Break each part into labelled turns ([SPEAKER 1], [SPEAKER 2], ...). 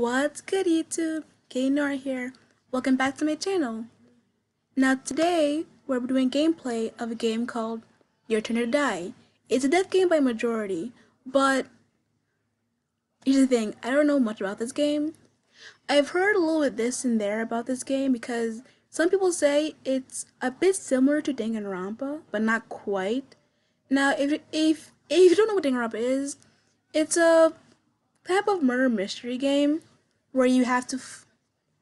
[SPEAKER 1] What's good YouTube? Nora here. Welcome back to my channel. Now today, we're doing gameplay of a game called Your Turn to Die. It's a death game by majority, but here's the thing, I don't know much about this game. I've heard a little bit this and there about this game because some people say it's a bit similar to Danganronpa, but not quite. Now, if, if, if you don't know what Danganronpa is, it's a type of murder mystery game where you have to, f-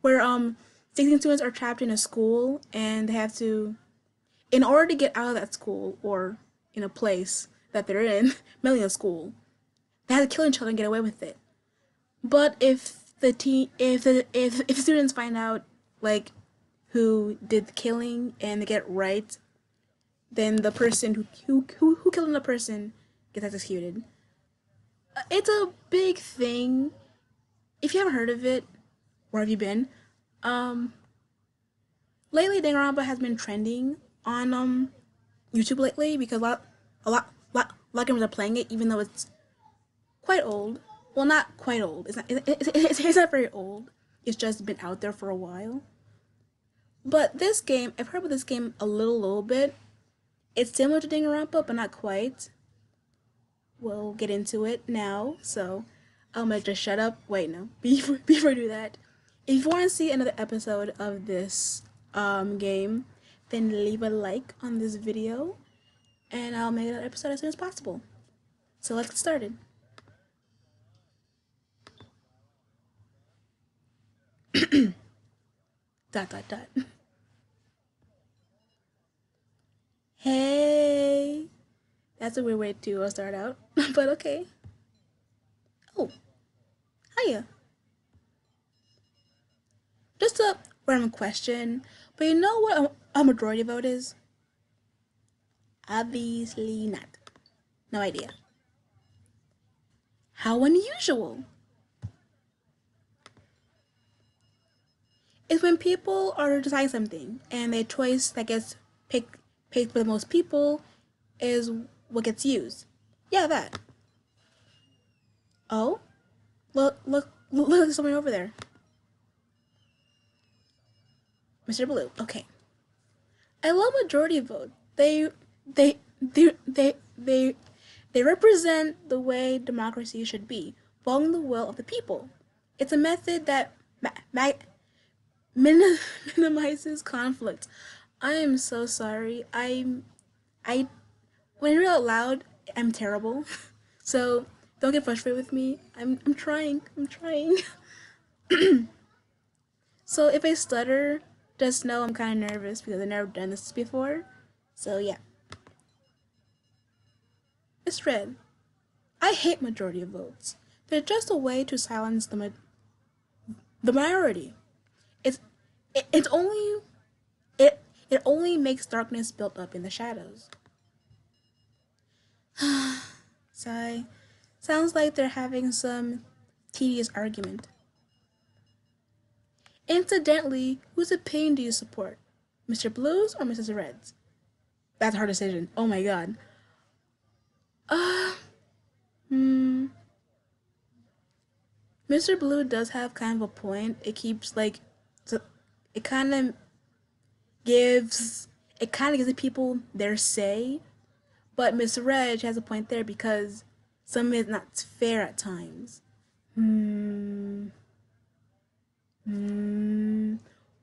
[SPEAKER 1] where um, 16 students are trapped in a school and they have to, in order to get out of that school or in a place that they're in, mainly a school, they have to kill each other and get away with it. But if the teen, if the if if students find out like who did the killing and they get right, then the person who who who, who killed the person gets executed. Uh, it's a big thing if you haven't heard of it, where have you been? Um, lately, Danganronpa has been trending on um YouTube lately because a lot, a lot, lot, a lot of gamers are playing it, even though it's quite old. Well, not quite old. It's not. It's, it's, it's not very old. It's just been out there for a while. But this game, I've heard about this game a little, little bit. It's similar to Danganronpa, but not quite. We'll get into it now. So I'm gonna just shut up. Wait, no. Before before I do that, if you want to see another episode of this um game, then leave a like on this video, and I'll make that episode as soon as possible. So let's get started. dot dot dot. Hey, that's a weird way to uh, start out, but okay. Oh, hiya. Just a random question, but you know what a, a majority vote is? Obviously not. No idea. How unusual. It's when people are deciding something and the choice that gets picked picked by the most people is what gets used. Yeah, that. Oh? Look, look, look, look, someone over there. Mr. Blue. Okay. I love majority vote. They, they, they, they, they, they represent the way democracy should be, following the will of the people. It's a method that minimizes conflict. I am so sorry. I'm, I, when I read out loud, I'm terrible. So don't get frustrated with me. I'm I'm trying. I'm trying. so if I stutter, just know I'm kind of nervous because I've never done this before. So yeah. It's red. I hate majority votes. They're just a way to silence the ma- the minority. It's it, it's only it it only makes darkness built up in the shadows. Sigh. Sounds like they're having some tedious argument. Incidentally, whose opinion do you support? Mr. Blues or Mrs. Reds? That's hard decision. Oh my god. Uh, hmm. Mr. Blue does have kind of a point. It keeps like, it kind of gives, it kind of gives the people their say but Miss Reg has a point there because some is not fair at times. Hmm. Hmm.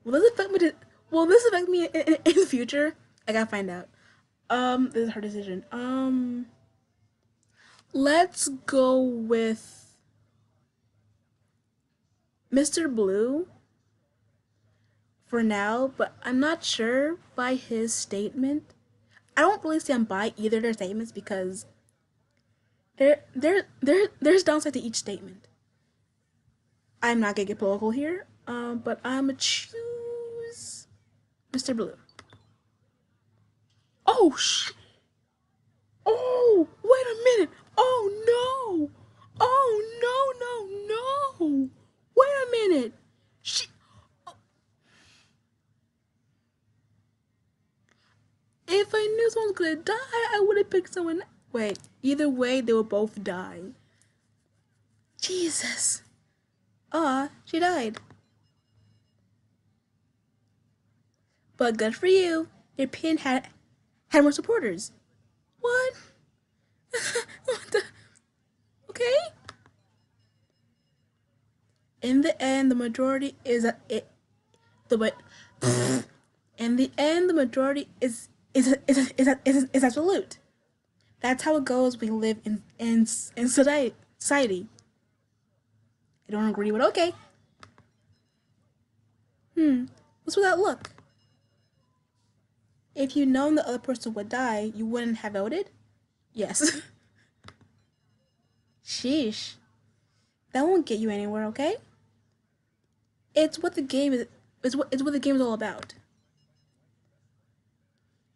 [SPEAKER 1] Will this affect me? To, will this affect me in, in, in the future? I gotta find out. Um, this is her decision. Um, let's go with Mr. Blue for now, but I'm not sure by his statement I don't really stand by either of their statements because there there there there's downside to each statement. I'm not gonna get political here, um, but I'm gonna choose Mr. Blue. Oh sh! Oh, wait a minute! Oh no! Oh no no no! Wait a minute! She If I knew someone was gonna die, I would have picked someone. Wait, either way, they will both die. Jesus. Ah, she died. But good for you. Your pin had had more supporters. What? what the? Okay. In the end, the majority is a it. The but. In the end, the majority is is is is, is, is absolute. That's how it goes. We live in in in society. I don't agree with okay. Hmm. What's with that look? If you'd known the other person would die, you wouldn't have voted? Yes. Sheesh. That won't get you anywhere, okay? It's what the game is it's what it's what the game is all about.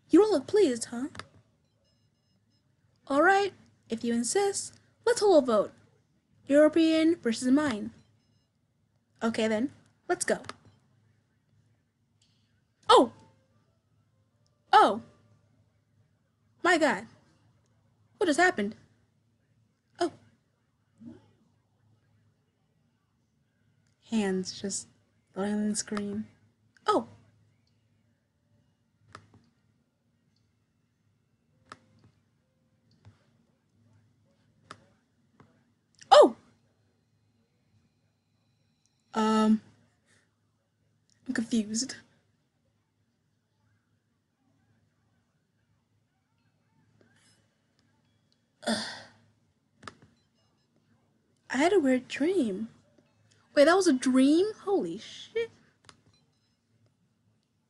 [SPEAKER 1] You don't look pleased, huh? Alright, if you insist, let's hold a vote. European versus mine. Okay then, let's go. Oh! Oh! My god. What just happened? Oh. Hands just loading on the screen. Oh! Um. I'm confused. I had a weird dream. Wait, that was a dream? Holy shit.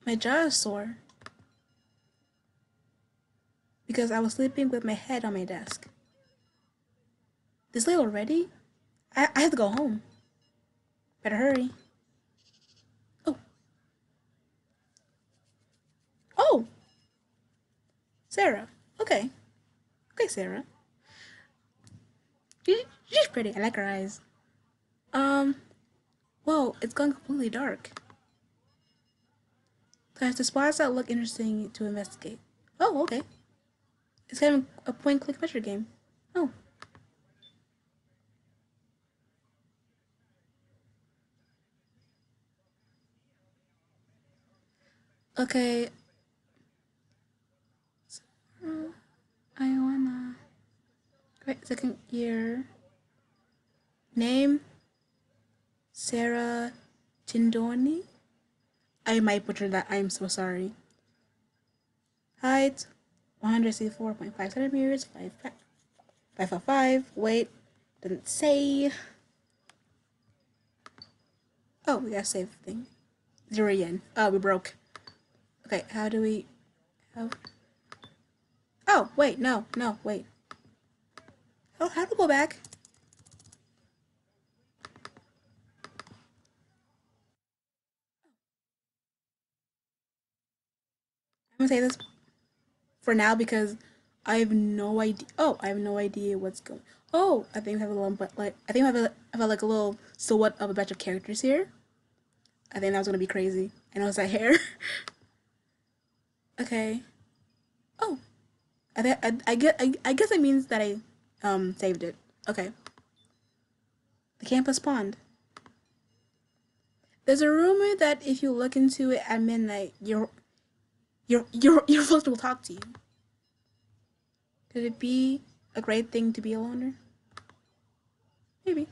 [SPEAKER 1] My jaw is sore. Because I was sleeping with my head on my desk. This late already? I, I have to go home. Better hurry. Oh. Oh! Sarah. Okay. Okay, Sarah. She's pretty. I like her eyes. Um, whoa, it's gone completely dark. There's the spots that look interesting to investigate. Oh, okay. It's kind of a point-click measure game. Oh. Okay. I wanna. Great, second year. Name Sarah Tindoni. I might butcher that. I'm so sorry. Height 164.5 centimeters. 5 5 5, 5. Weight doesn't say. Oh, we gotta save the thing. Zero yen. Oh, we broke. Okay, how do we. How. Oh, wait, no, no, wait. Oh, how to go back? I'm gonna say this for now because I have no idea. Oh, I have no idea what's going. Oh, I think we have a little, but like I think I have, a, have like a little silhouette of a bunch of characters here. I think that was gonna be crazy. I know it's that hair. okay. Oh, I, I I get I, I guess it means that I um saved it. Okay. The campus pond. There's a rumor that if you look into it at midnight, your your your your folks will talk to you. Could it be a great thing to be a loner? Maybe.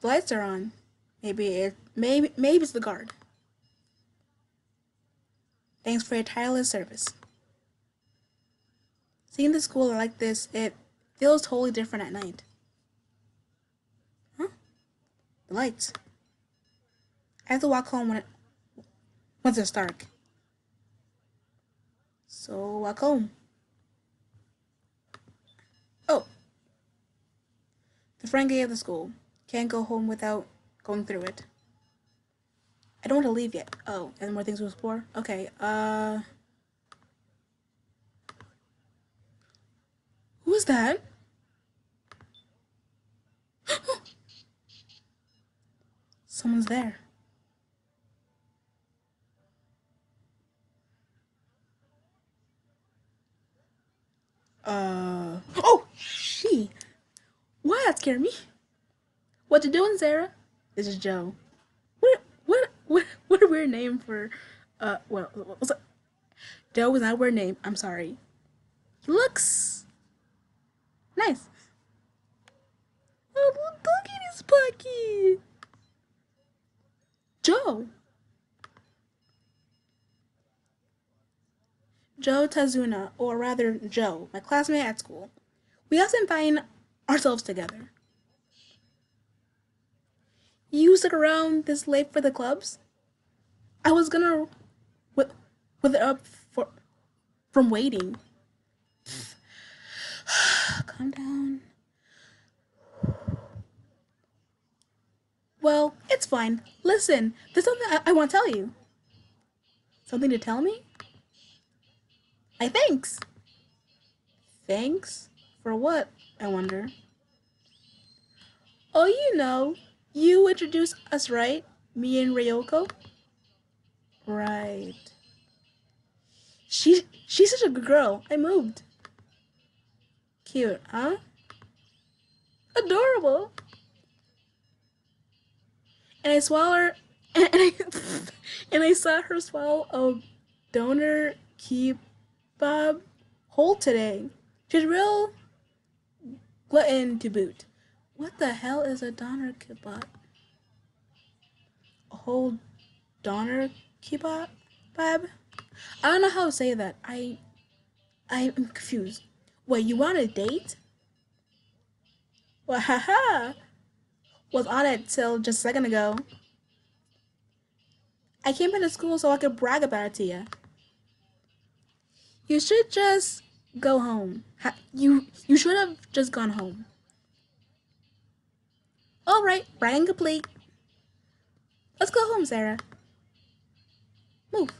[SPEAKER 1] The lights are on. Maybe it maybe maybe it's the guard. Thanks for your tireless service. Seeing the school like this, it feels totally different at night. Huh? The lights. I have to walk home when it once it's dark. So walk home. Oh. The front gate of the school. Can't go home without going through it. I don't want to leave yet. Oh, and more things to explore? Okay, uh... Who is that? Someone's there. Uh... Oh, she! Why that scared me? What you doing, Sarah? This is Joe. What what a weird name for uh well that? Joe is not a weird name. I'm sorry. He looks nice. Oh look at his pucky. Joe. Joe Tazuna, or rather Joe, my classmate at school. We often find ourselves together. You stick around this late for the clubs? I was gonna with with it up for from waiting. Calm down. Well, it's fine. Listen, there's something I, I want to tell you. Something to tell me? I thanks. Thanks? For what, I wonder? Oh, you know, you introduced us, right? Me and Ryoko? Right. She, she's such a good girl. I moved. Cute, huh? Adorable. And I swallow and, and I and I saw her swallow a doner kebab whole today. She's real glutton to boot. What the hell is a doner kebab? A whole doner kebab? Bab? I don't know how to say that. I I'm confused. Wait, you want a date? Well, haha. Was on it till just a second ago. I came into school so I could brag about it to you. You should just go home. You you should have just gone home. All right, bragging complete. Let's go home, Sarah. Move.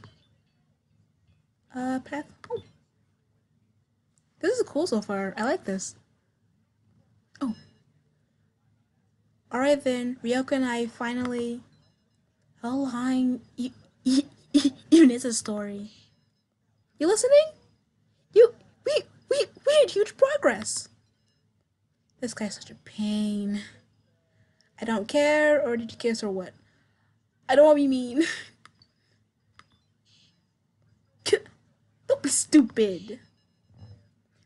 [SPEAKER 1] Uh, path home. This is cool so far. I like this. Oh. Alright then, Ryoko and I finally you a story. You listening? You we we we made huge progress. This guy's such a pain. I don't care, or did you kiss or what? I don't want to be mean. don't be stupid.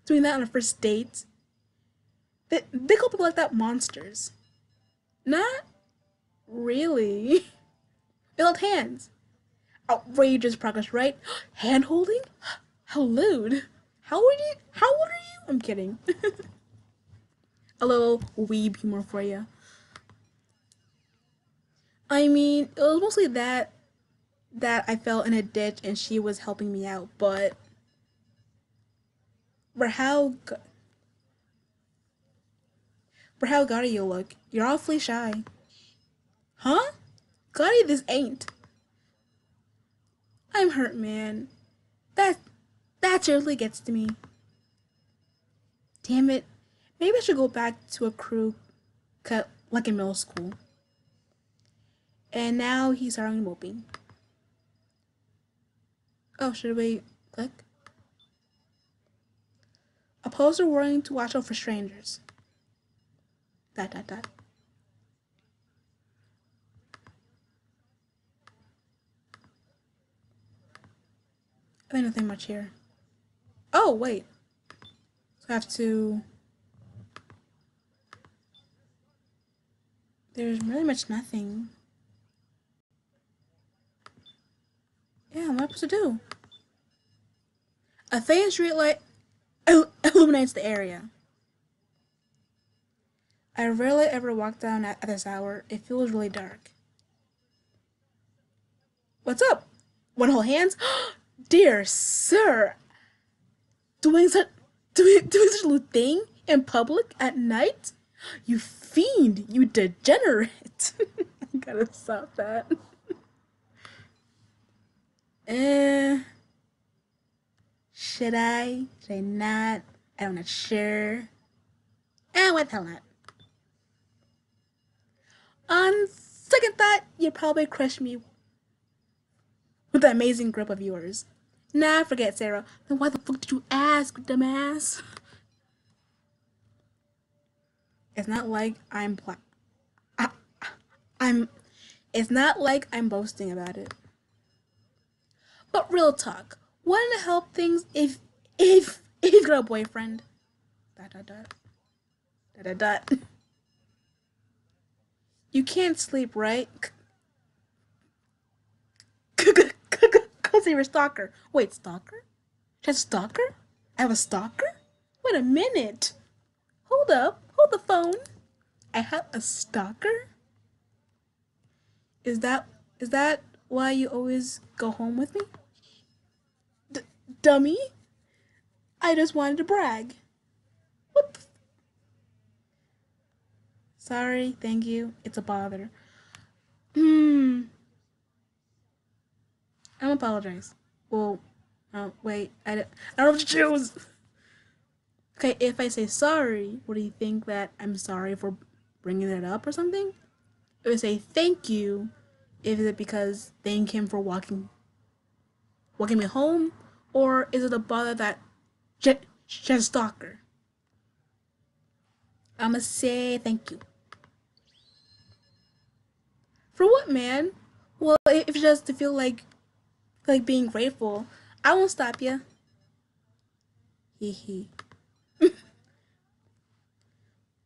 [SPEAKER 1] Doing that on a first date. They, they call people like that monsters. Not really. They held hands. Outrageous progress, right? Hand holding? How lewd. How old are you? How old are you? I'm kidding. A little weeb humor for you. I mean, it was mostly that that I fell in a ditch and she was helping me out, but for how gaudy you look, you're awfully shy. Huh? Gaudy this ain't. I'm hurt, man. That that seriously gets to me. Damn it. Maybe I should go back to a crew cut like in middle school. And now he's starting moping. Oh, should we click? Opposed to warning to watch out for strangers. Dot dot dot. I think nothing much here. Oh, wait. So I have to... There's really much nothing. Yeah, what am I supposed to do? A faint street light illuminates the area. I rarely ever walk down at, at this hour. It feels really dark. What's up? One whole hands? Dear sir, doing such doing, doing such a little thing in public at night? You fiend, you degenerate. I gotta stop that. Eh. Should I? Should I not? I'm not sure. Eh, what the hell not? On second thought, you'd probably crush me with that amazing grip of yours. Nah, forget Sarah. Then why the fuck did you ask, dumbass? It's not like I'm pla- I, I'm. It's not like I'm boasting about it. But real talk, wouldn't help things if if if you got a boyfriend? Dot dot dot. Dot dot dot. You can't sleep, right? Cause you're a stalker. Wait, stalker? Just stalker? I have a stalker? Wait a minute. Hold up. Hold the phone. I have a stalker? Is that is that why you always go home with me? Dummy? I just wanted to brag. What the Sorry, thank you. It's a bother. Hmm. I'm apologize. Well, wait, I don't, I don't have to choose. Okay, if I say sorry, would you think that I'm sorry for bringing it up or something? It would say thank you. Is it because thank him for walking, walking me home, or is it a bother that just, just stalker? I'ma say thank you. For what, man? Well, if just to feel like like being grateful. I won't stop you. Hee hee.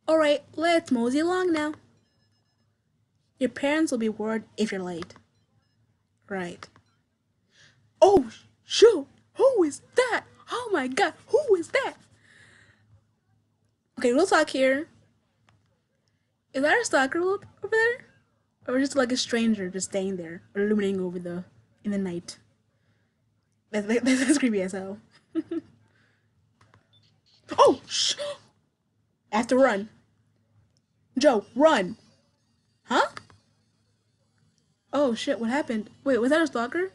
[SPEAKER 1] Alright, let's mosey along now. Your parents will be worried if you're late. Right. Oh, shoot! Who is that? Oh my god, who is that? Okay, we'll talk here. Is that a stalker over there? Or just like a stranger just staying there, or illuminating over the in the night? That's, that's creepy as hell. oh, shh! I have to run. Joe, run! Huh? Oh shit, what happened? Wait, was that a stalker?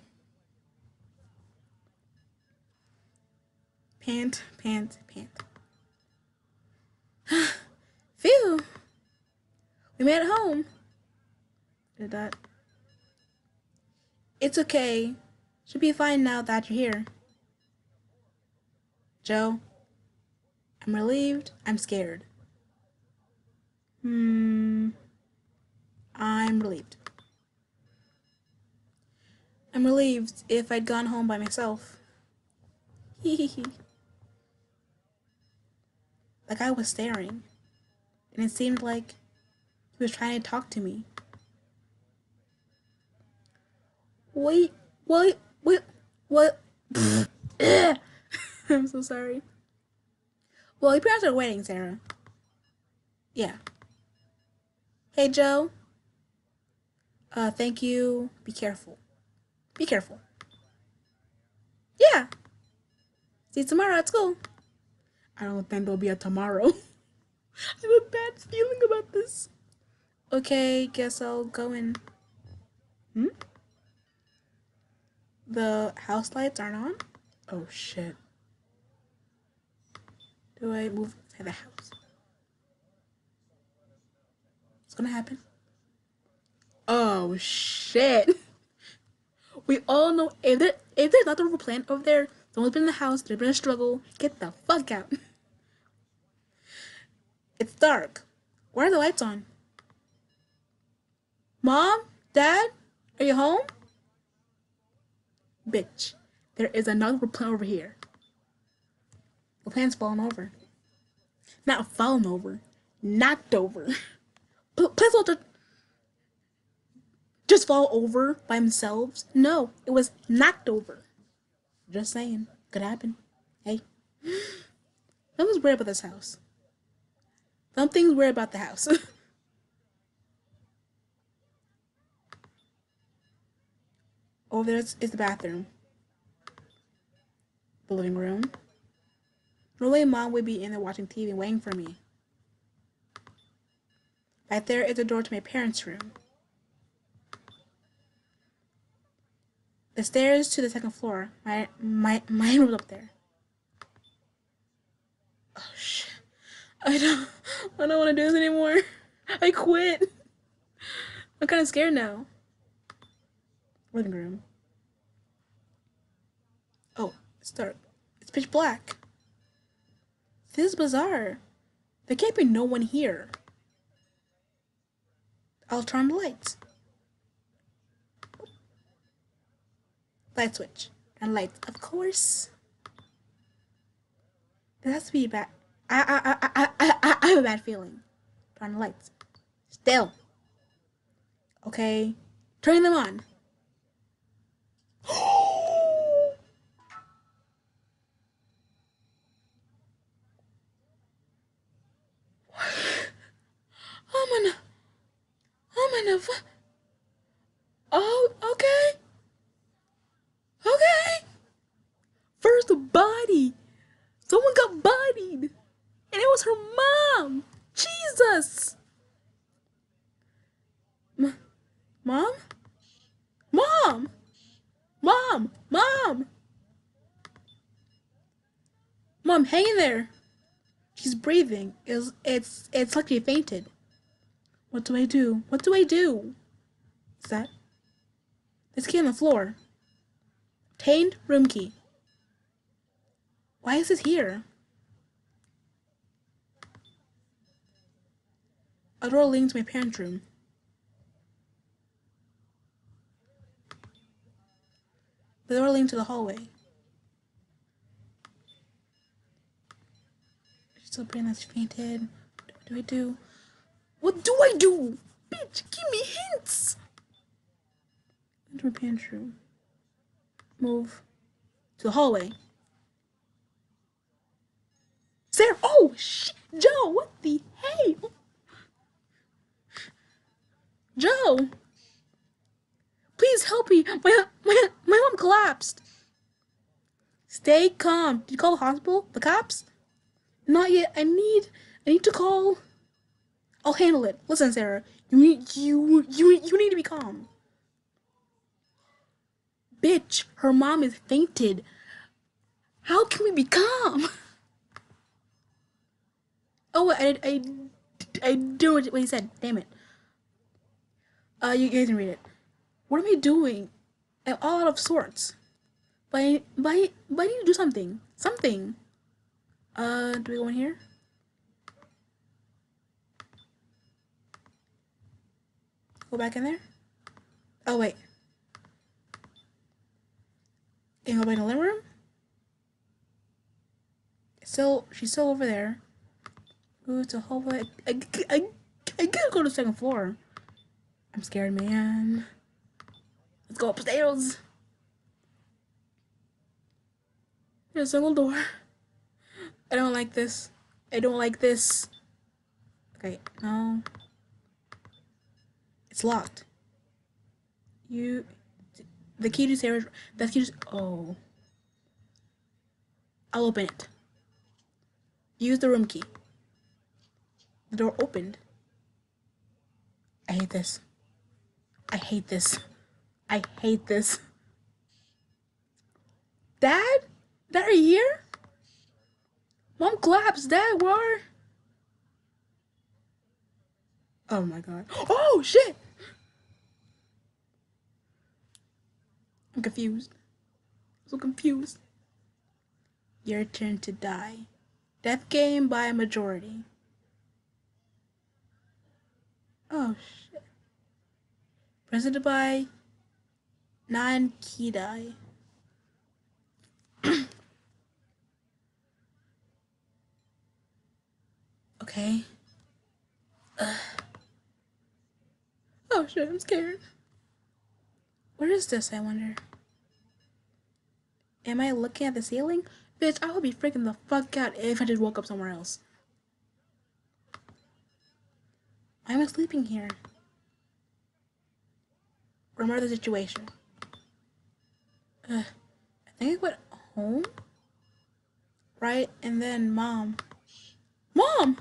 [SPEAKER 1] Pant, pant, pant. Phew! We made it home. Did that? It's okay. Should be fine now that you're here. Joe, I'm relieved. I'm scared. Hmm. I'm relieved. I'm relieved if I'd gone home by myself. Hee Like I was staring, and it seemed like he was trying to talk to me. Wait, wait, wait, what? I'm so sorry. Well, you pronounced our wedding, Sarah. Yeah. Hey, Joe. Uh, thank you. Be careful. Be careful. Yeah. See you tomorrow at school. I don't think there'll be a tomorrow. I have a bad feeling about this. Okay, guess I'll go in. Hmm? The house lights aren't on? Oh shit. Do I move to the house? What's gonna happen? Oh shit. We all know if there if there's not a plant over there, someone's been in the house, there's been a struggle, get the fuck out. It's dark. Why are the lights on? Mom? Dad? Are you home? Bitch, there is another plant over here. The plant's fallen over. Not fallen over, knocked over. Plants don't just, just fall over by themselves. No, it was knocked over. Just saying, could happen. Hey, something's weird about this house. Something's weird about the house. Over there is the bathroom. The living room. Normally mom would be in there watching TV waiting for me. Right there is the door to my parents' room. The stairs to the second floor. My my my room's up there. Oh shit. I don't I don't want to do this anymore. I quit. I'm kind of scared now living room. Oh, it's dark. It's pitch black. This is bizarre. There can't be no one here. I'll turn on the lights. Light switch. And lights, of course. That has to be bad. I, I, I, I, I, I, have a bad feeling. Turn the lights. Still. Okay. Turn them on. I'm gonna. I'm gonna. Oh, okay. Okay. First body. Someone got bodied. And it was her mom. Jesus. M- mom? Mom! Mom! Mom! Mom, hang in there. She's breathing. It's, it's, it's like she fainted. What do I do? What do I do? Is that? This key on the floor. Obtained room key. Why is it here? A door leading to my parents' room. The door leading to the hallway. She's still praying that she fainted. What do I do? What do I do? Bitch, give me hints! Into my parents' room. Move to the hallway. Sarah, oh shit, Joe, what the hell? Joe, please help me. My my my mom collapsed. Stay calm. Did you call the hospital? The cops? Not yet. I need I need to call. I'll handle it. Listen, Sarah. You need you you you need to be calm. Bitch, her mom is fainted. How can we be calm? Oh, I I I don't what he said. Damn it. Uh, you guys can read it. What am I doing? I'm all out of sorts. But why why I, but I do something. Something. Uh, do we go in here? Go back in there? Oh, wait. Can you go back in the living room? Still, she's still over there. Ooh, it's a hallway. I, I, I, I gotta go to the second floor. I'm scared, man. Let's go upstairs. There's a single door. I don't like this. I don't like this. Okay, no. It's locked. You. The key to Sarah's. The key to. Oh. I'll open it. Use the room key. The door opened. I hate this. I hate this. I hate this. Dad? Dad, are you here? Mom collapsed. Dad, where? Oh my god. Oh shit! I'm confused. So confused. Your turn to die. Death game by majority. Oh shit. Presented by Nan Kidai. okay. Oh shit, I'm scared. What is this, I wonder? Am I looking at the ceiling? Bitch, I would be freaking the fuck out if I just woke up somewhere else. Why am I sleeping here? Remember the situation. Uh, I think I went home. Right? And then mom. Mom!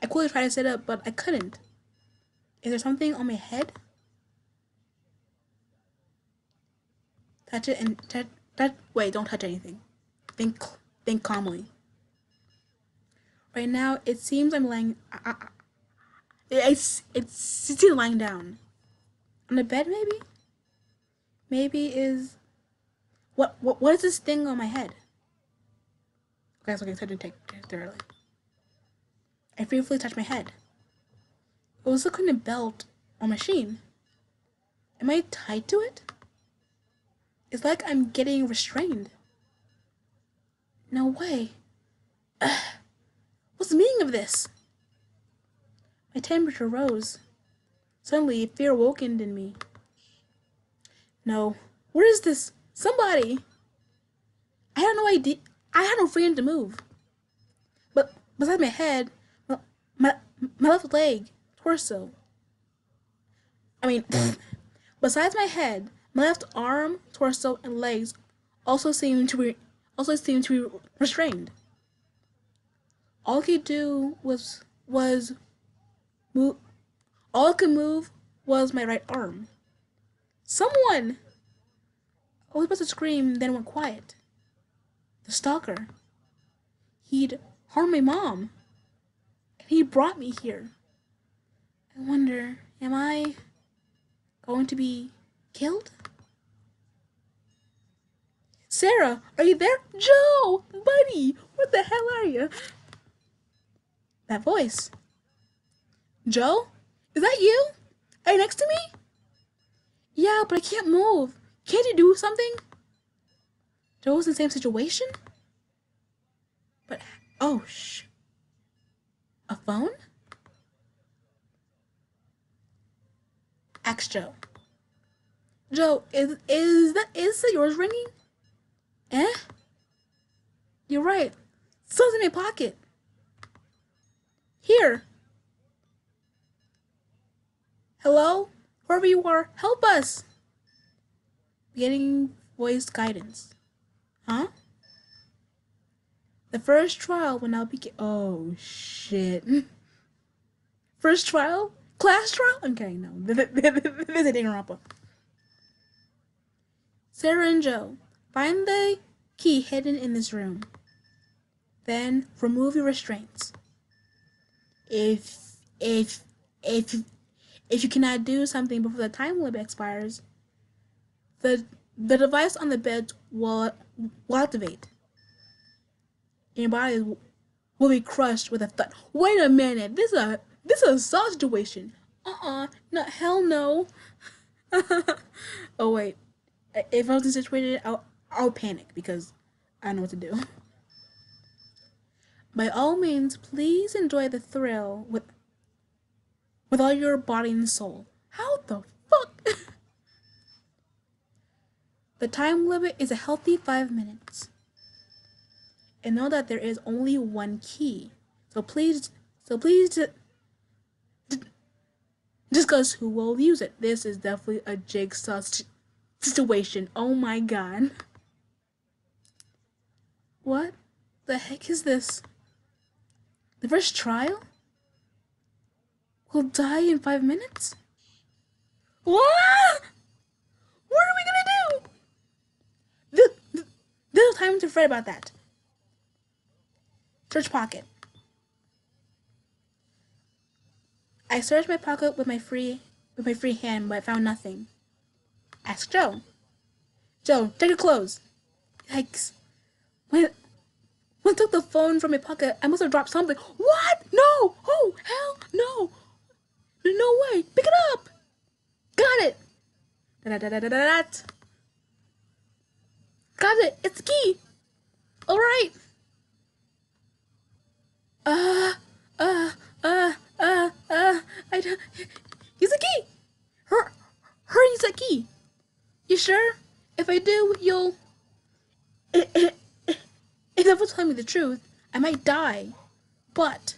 [SPEAKER 1] I quickly tried to sit up, but I couldn't. Is there something on my head? Touch it and touch. touch wait, don't touch anything. Think, think calmly. Right now, it seems I'm laying. I, I, it's it's it's lying down on the bed. Maybe. Maybe is. What what what is this thing on my head? Okay, so I can take it thoroughly. I fearfully touched my head. It was a kind of belt or machine. Am I tied to it? It's like I'm getting restrained. No way. Ugh. What's the meaning of this? My temperature rose. Suddenly, fear awakened in me. No. Where is this? Somebody! I had no idea. I had no freedom to move. But beside my head, my, my, my left leg, torso. I mean, besides my head, my left arm, torso, and legs also seemed to be also seemed to be restrained. All I could do was was move. All I could move was my right arm. Someone! I was about to scream, then went quiet. The stalker. He'd harmed my mom. And he brought me here. I wonder, am I going to be killed? Sarah, are you there? Joe, buddy, what the hell are you? That voice. Joe, is that you? Are you next to me? Yeah, but I can't move. Can't you do something? Joe was in the same situation? But, oh, shh. A phone? Ask Joe. Joe, is is that is that yours ringing? Eh? You're right. Some's in my pocket. Here. Hello? Whoever you are, help us. Getting voice guidance. Huh? The first trial will now begin. Oh, shit. First trial? Class trial? Okay, no. Visiting Rampa. Sarah and Joe, find the key hidden in this room. Then remove your restraints. If if if if you cannot do something before the time limit expires, the the device on the bed will, will activate. And your body will be crushed with a thud. Wait a minute, this is a this is a situation. Uh-uh, not hell no. oh wait, if I was in situated, I'll I'll panic because I don't know what to do. By all means, please enjoy the thrill with with all your body and soul. How the fuck? the time limit is a healthy five minutes. And know that there is only one key. So please, so please discuss who will use it. This is definitely a jigsaw situation. Oh my god. What the heck is this? The first trial? We'll die in five minutes? What? What are we gonna do? There's no time to fret about that. Search pocket. I searched my pocket with my free with my free hand, but I found nothing. Ask Joe. Joe, take your clothes. Yikes. When when I took the phone from my pocket, I must have dropped something. What? No! Oh, hell no! No way! Pick it up! Got it! Da da da da da da Got it! It's key! Alright! Uh, uh, uh, uh, uh, I don't. Use the key! Hurry, hurry, use that key! You sure? If I do, you'll. If will tell me the truth, I might die. But,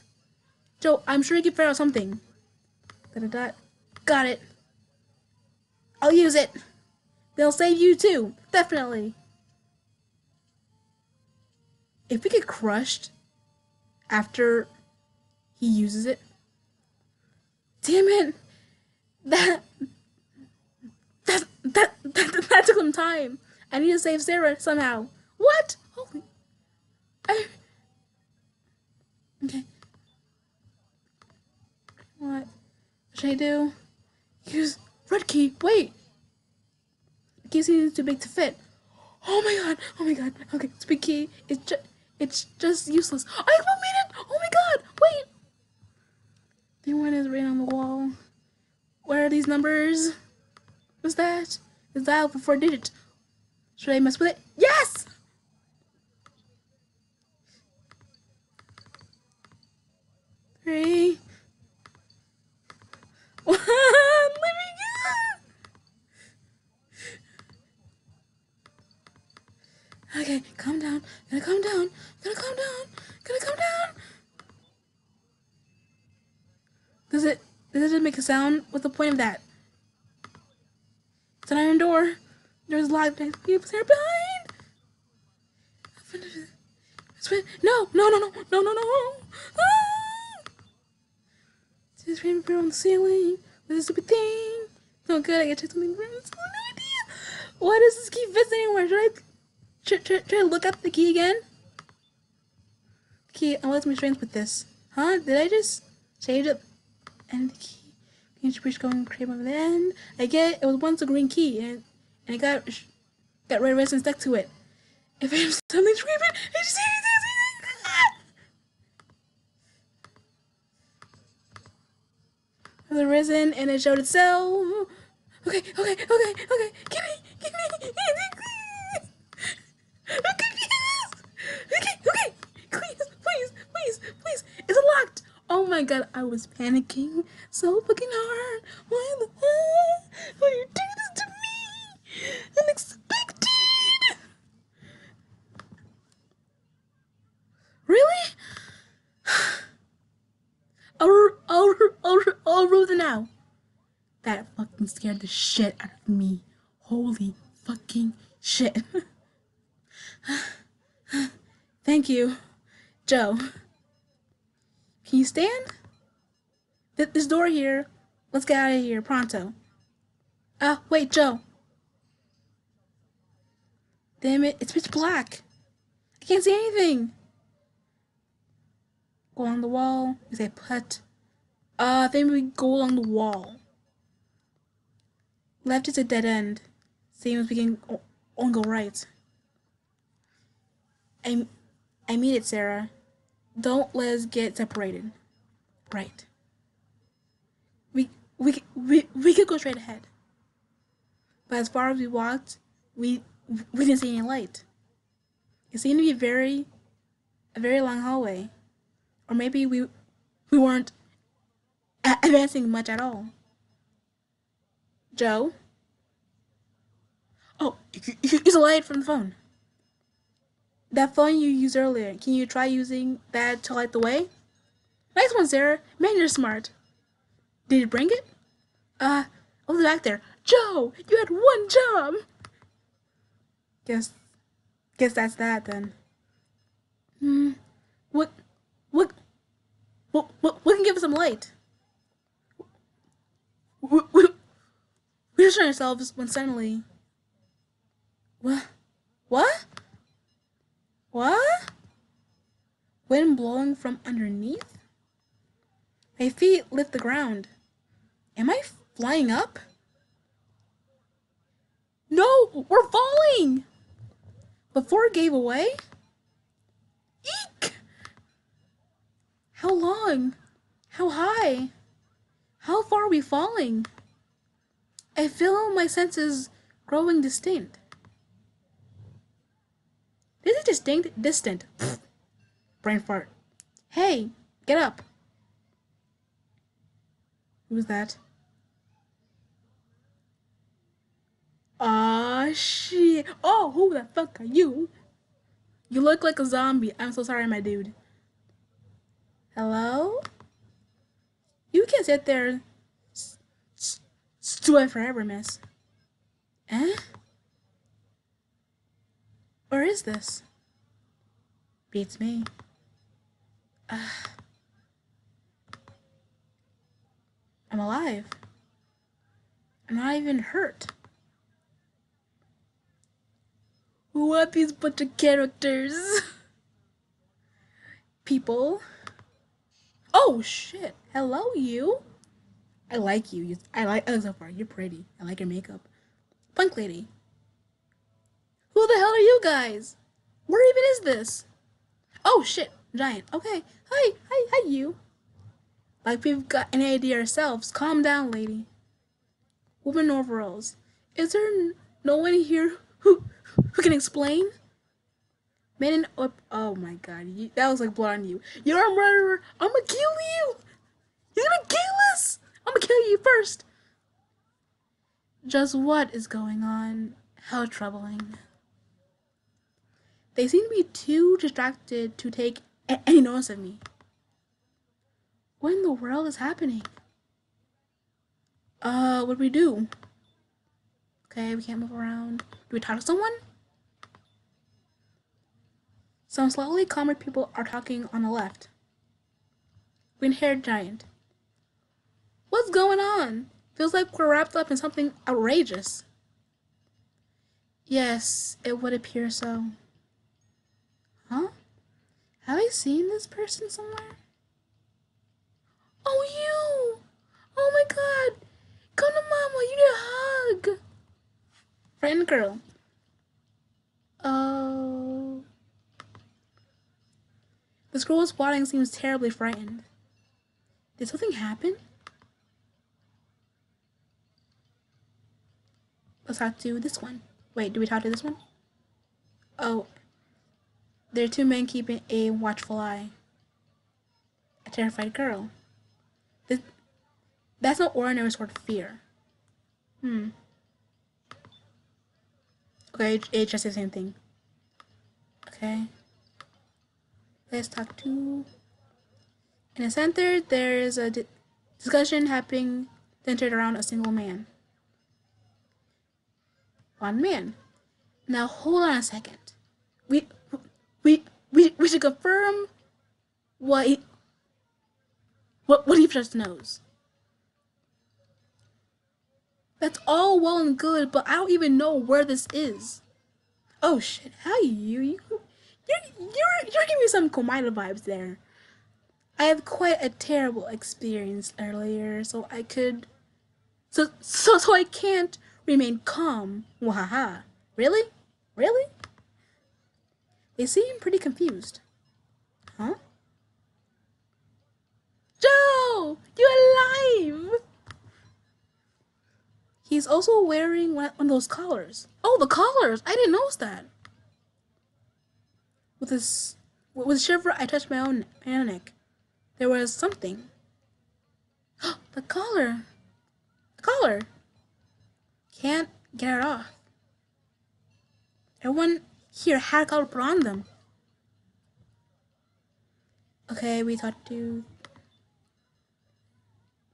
[SPEAKER 1] Joe, I'm sure you can figure out something. -da -da. Got it. I'll use it. They'll save you too. Definitely. If we get crushed after he uses it. Damn it. That that that that, that took some time. I need to save Sarah somehow. What? Holy I Okay. What should I do? Use red key. Wait. The key seems too big to fit. Oh my god. Oh my god. Okay, it's big key. It's just it's just useless. I made it. Oh my god. Wait. The one is right on the wall. Where are these numbers? What's that? Is that for four digits? Should I mess with it? Yes! Three. Let me go. Okay, calm down. Gotta calm down. Gotta calm down. Gotta calm down. Does it does it make a sound? What's the point of that? It's an iron door. There's of people there behind. No, no, no, no, no, no, no. Ah! Just rainbow on the ceiling with a stupid thing. No good, I gotta check something. I. Why does this key fit anywhere? Should I try, try, try to look up the key again? Key, I want my strength with this. Huh? Did I just change it? And the key. You push going cream over the end? I get it was once a green key and and it got got red resin stuck to it. If I'm suddenly screaming, I just the resin and it showed itself. Okay, okay, okay, okay. Give me, give me, give me. I'm confused. Okay, okay. Please, please, please, please. Is it locked? Oh my god, I was panicking so fucking hard. Why the hell? Why you do this to me? Unexpected. Really? I'll, I'll, I'll, I'll roll the now. That fucking scared the shit out of me. Holy fucking shit. Thank you, Joe. Can you stand? Th this door here. Let's get out of here, pronto. Ah, uh, wait, Joe. Damn it, it's pitch black. I can't see anything. Go on the wall. You say put. Uh, I think we go along the wall. Left is a dead end. Same as we can on go right. I, I mean it, Sarah. Don't let us get separated. Right. We, we, we, we could go straight ahead. But as far as we walked, we, we didn't see any light. It seemed to be very, a very long hallway or maybe we we weren't advancing much at all. Joe? Oh, use a light from the phone. That phone you used earlier, can you try using that to light the way? Nice one, Sarah. Man, you're smart. Did you bring it? Uh, I'll be back there. Joe, you had one job. Guess, guess that's that then. Hmm. What? What? What? What? We can give us some light. We, we, we ourselves when suddenly. What? What? What? Wind blowing from underneath? My feet lift the ground. Am I flying up? No, we're falling! Before it gave away? Eek! How long? How high? How far are we falling? I feel my senses growing distinct. This is distinct, distant. Brain fart. Hey, get up. Who's that? Ah, shit. Oh, who the fuck are you? You look like a zombie. I'm so sorry, my dude. Hello? You can sit there stewing forever, miss. Eh? Or is this? Beats me. Uh, I'm alive. I'm not even hurt. Who are these bunch of characters? People. Oh shit! Hello, you. I like you. I like oh, so far. You're pretty. I like your makeup. Punk lady. Who the hell are you guys? Where even is this? Oh shit! Giant. Okay. Hi, hi, hi, you. Like we've got an idea ourselves. Calm down, lady. woman overalls. Is there no one here who who can explain? Men in oh, oh my god, you, that was like blood on you. You're a murderer. I'm gonna kill you. You're gonna kill us. I'm gonna kill you first. Just what is going on? How troubling. They seem to be too distracted to take any notice of me. What in the world is happening? Uh, what do we do? Okay, we can't move around. Do we talk to someone? Some slightly calmer people are talking on the left. Green haired giant. What's going on? Feels like we're wrapped up in something outrageous. Yes, it would appear so. Huh? Have I seen this person somewhere? Oh, you! Oh my god! Come to mama, you need a hug! Friend girl. Oh. This girl was spotting seems terribly frightened. Did something happen? Let's talk to this one. Wait, do we talk to this one? Oh. There are two men keeping a watchful eye. A terrified girl. This, that's no ordinary sort of fear. Hmm. Okay, it just the same thing. Okay. Let's talk to. In the center, there is a di- discussion happening centered around a single man. One man. Now hold on a second. We we we we should confirm what he, what what he just knows. That's all well and good, but I don't even know where this is. Oh shit! How you you you're you're you're giving me some Komaeda vibes there. I had quite a terrible experience earlier, so I could, so so so I can't remain calm. Wahaha! Really? Really? They seem pretty confused. Huh? Joe, You're alive? He's also wearing one one of those collars. Oh, the collars! I didn't notice that. With this, with a shiver, I touched my own my own neck. There was something. the collar. The collar. Can't get it off. Everyone here had put on them. Okay, we talked to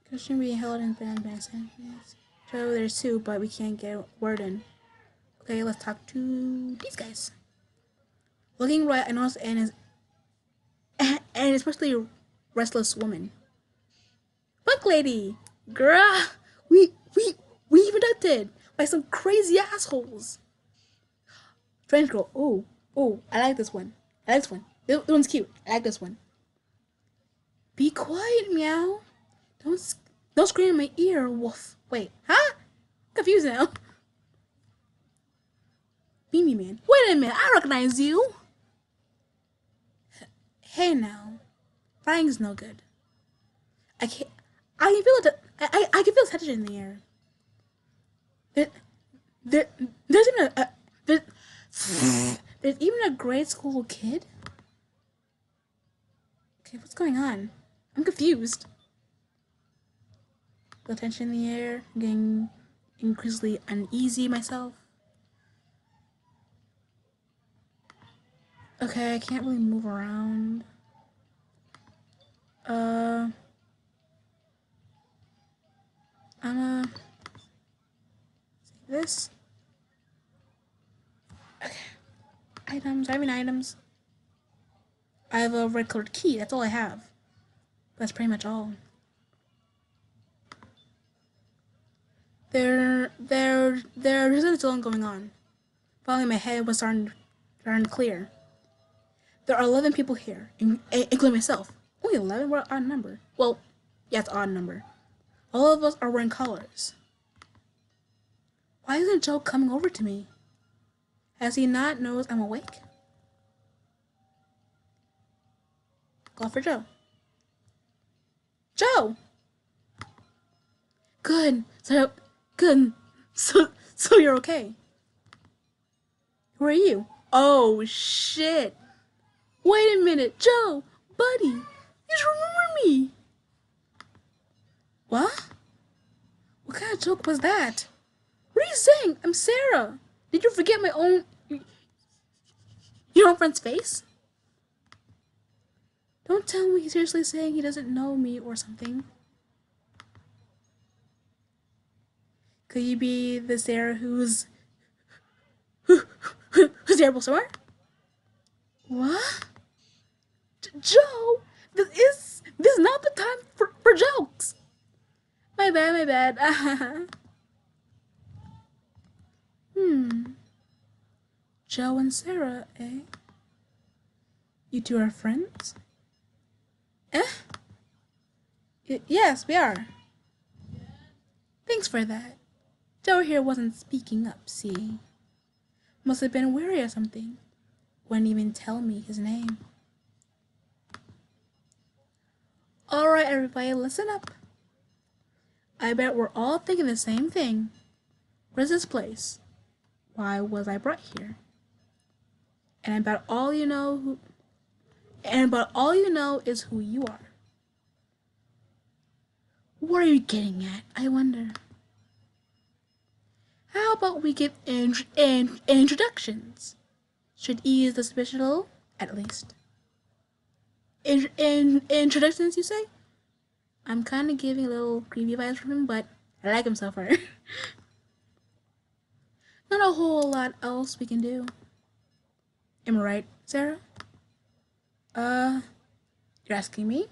[SPEAKER 1] Christian being held in band by sanctions. So there's two, but we can't get a word in. Okay, let's talk to these guys. Looking right, I noticed Anne is and especially restless woman. Buck lady, girl, we we we abducted by some crazy assholes. French girl, oh oh, I like this one. I like this one. This, one's cute. I like this one. Be quiet, meow. Don't don't scream in my ear, wolf. Wait, huh? Confused now. Beanie Man. Wait a minute, I recognize you. Hey now, frying's no good. I can't. I can feel it. I, I, I can feel tension in the air. There, there, there's even a, a there, there's even a grade school kid. Okay, what's going on? I'm confused. The tension in the air, getting increasingly uneasy myself. Okay, I can't really move around. Uh, I'm gonna this. Okay, items. I mean items. I have a red key. That's all I have. That's pretty much all. There, there, there isn't still going on. Finally, my head was starting, starting clear. There are 11 people here, in, in- including myself. Only 11? What odd number. Well, yeah, it's odd number. All of us are wearing collars. Why isn't Joe coming over to me? Has he not knows I'm awake? Call for Joe. Joe! Good. So Good. So, so you're okay. Who are you? Oh, shit. Wait a minute, Joe, buddy, you remember me. What? What kind of joke was that? What are you saying? I'm Sarah. Did you forget my own... Your own friend's face? Don't tell me he's seriously saying he doesn't know me or something. Could you be the Sarah who's who, who, who's terrible somewhere? What? J Joe, this is this is not the time for, for jokes. My bad, my bad. hmm. Joe and Sarah, eh? You two are friends? Eh? Y yes, we are. Thanks for that. Joe here wasn't speaking up, see? Must have been weary or something. Wouldn't even tell me his name. Alright, everybody, listen up. I bet we're all thinking the same thing. Where's this place? Why was I brought here? And about all you know and about all you know is who you are. What are you getting at, I wonder? How about we give in, in, introductions? Should ease the suspicion a little, at least. In, in, introductions, you say? I'm kind of giving a little creepy vibes from him, but I like him so far. Not a whole lot else we can do. Am I right, Sarah? Uh, you're asking me?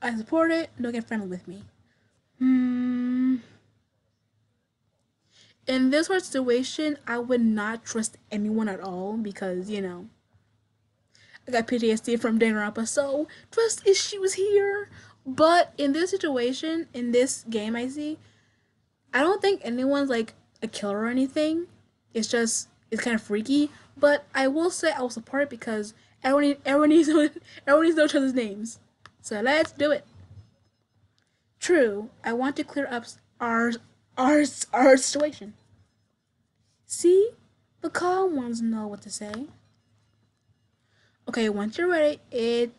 [SPEAKER 1] I support it. Don't get friendly with me. Hmm in this sort of situation, I would not trust anyone at all because, you know, I got PTSD from Danganronpa, so trust issues here. But in this situation, in this game I see, I don't think anyone's like a killer or anything. It's just, it's kind of freaky. But I will say I will support it because everyone, everyone, needs, everyone needs to know each other's names. So let's do it. True, I want to clear up our our, our situation. See? The calm ones know what to say. Okay, once you're ready, it,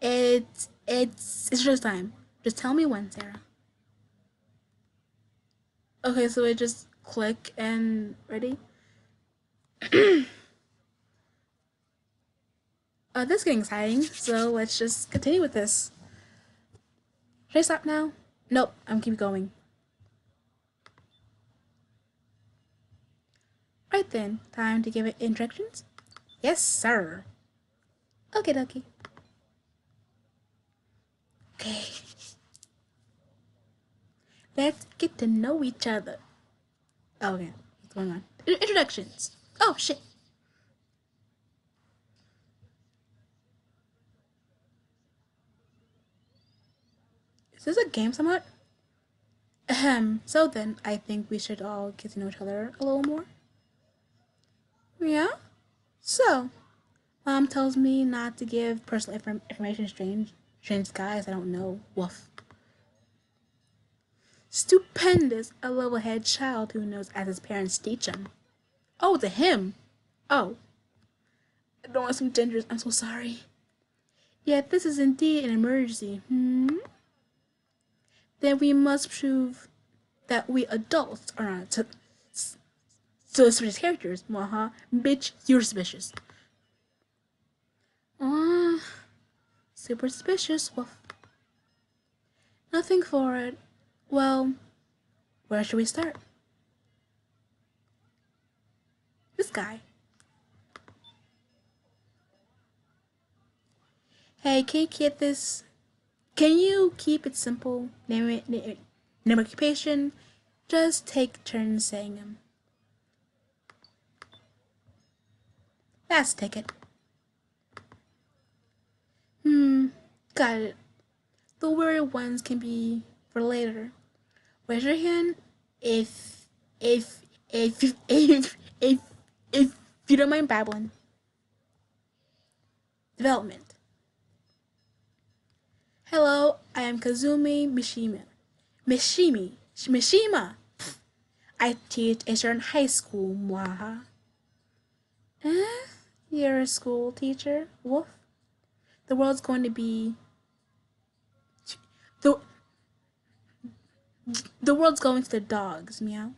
[SPEAKER 1] it, it's, it's just time. Just tell me when, Sarah. Okay, so I just click and ready. uh, this is getting exciting, so let's just continue with this. Should I stop now? Nope, I'm keep going. Right then, time to give it instructions? Yes, sir. Okay, dokie. Okay. Let's get to know each other. Oh, okay, what's going on? Introductions. Oh, shit. Is this a game somewhat? Ahem. So then, I think we should all get to know each other a little more. Yeah? So, mom tells me not to give personal information strange strange guys I don't know. Woof. Stupendous, a level-headed child who knows as his parents teach him. Oh, to him. Oh. I don't want some gingers. I'm so sorry. Yet this is indeed an emergency. Hmm? Then we must prove that we adults are not suspicious characters. Uh-huh. Bitch, you're suspicious. Ah, uh, super suspicious. Well, nothing for it. Well, where should we start? This guy. Hey, can you keep this? Can you keep it simple? Name it, name, it, name occupation. Just take turns saying them. Fast ticket. Hmm, got it. The weird ones can be for later. Raise your hand if if if if if if, if you don't mind babbling. Development. Hello, I am Kazumi Mishima. Mishimi. Mishima. I teach a certain high school, mwaha. You're a school teacher, Woof. The world's going to be... The, the world's going to the dogs, meow.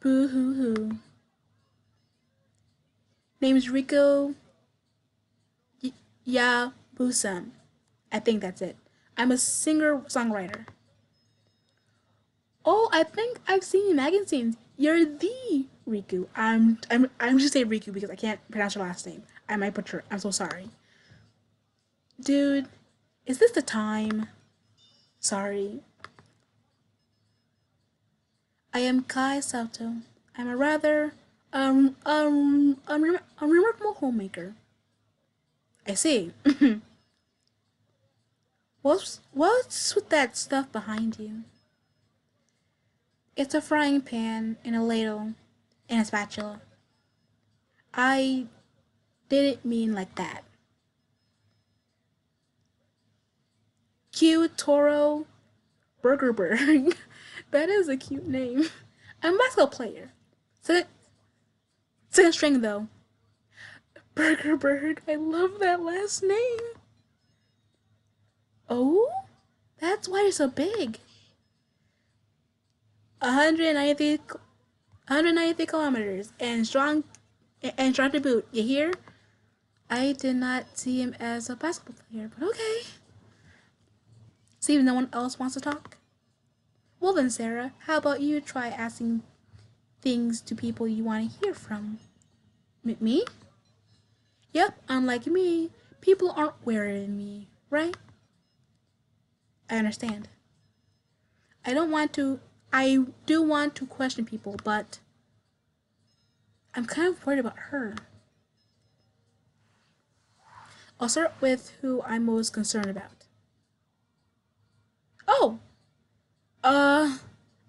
[SPEAKER 1] Boo hoo hoo. Name's Rico y- Yabusam. I think that's it. I'm a singer songwriter. Oh, I think I've seen you in magazines. You're the Riku. I'm I'm I'm just say Riku because I can't pronounce your last name. I might butcher. I'm so sorry. Dude, is this the time? Sorry. I am Kai Sato. I'm a rather um um um a remarkable homemaker. I see. what's what's with that stuff behind you? It's a frying pan and a ladle and a spatula. I didn't mean like that. Q-taro Burgerberg. that is a cute name. I'm a basketball player. Second, second string though. Burgerberg. I love that last name. Oh, that's why you're so big. 190, 190 kilometers and strong and strong to boot. You hear? I did not see him as a basketball player, but okay. See if no one else wants to talk? Well then, Sarah, how about you try asking things to people you want to hear from? M- me? Yep, unlike me, people aren't wearing me, right? I understand. I don't want to, I do want to question people, but I'm kind of worried about her. I'll start with who I'm most concerned about. Oh! Uh,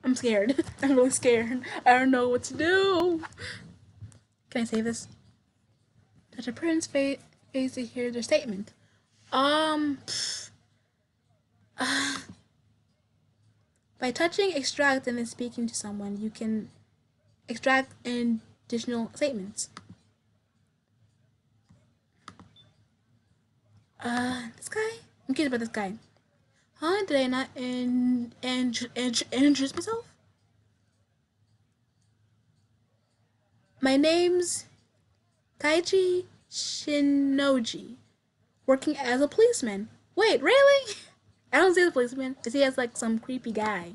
[SPEAKER 1] I'm scared. I'm really scared. I don't know what to do. Can I say this? A person's face, face to hear their statement. Um, uh, by touching, extract, and then speaking to someone, you can extract additional statements. Uh, this guy? I'm curious about this guy. Huh? Did I not in, introduce myself? My name's Keiji Shinogi, working as a policeman. Wait, really? I don't see the policeman. I see as like some creepy guy.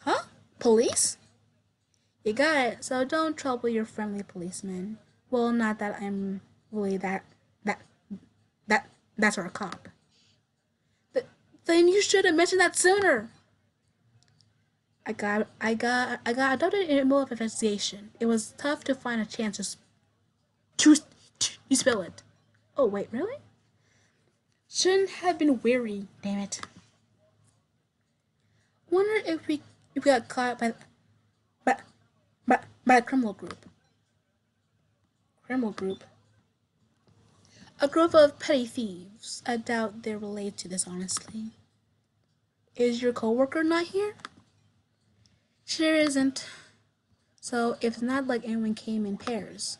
[SPEAKER 1] Huh? Police? You got it. So don't trouble your friendly policeman. Well, not that I'm really that that that that sort of cop. Th- then you should have mentioned that sooner. I got I got I got adopted in the middle of investigation. It was tough to find a chance to to, to you spill it. Oh wait, really? Shouldn't have been weary. Damn it. Wonder if we if we got caught by by by, by a criminal group. Criminal group. A group of petty thieves. I doubt they're related to this, honestly. Is your coworker not here? Sure isn't. So it's not like anyone came in pairs.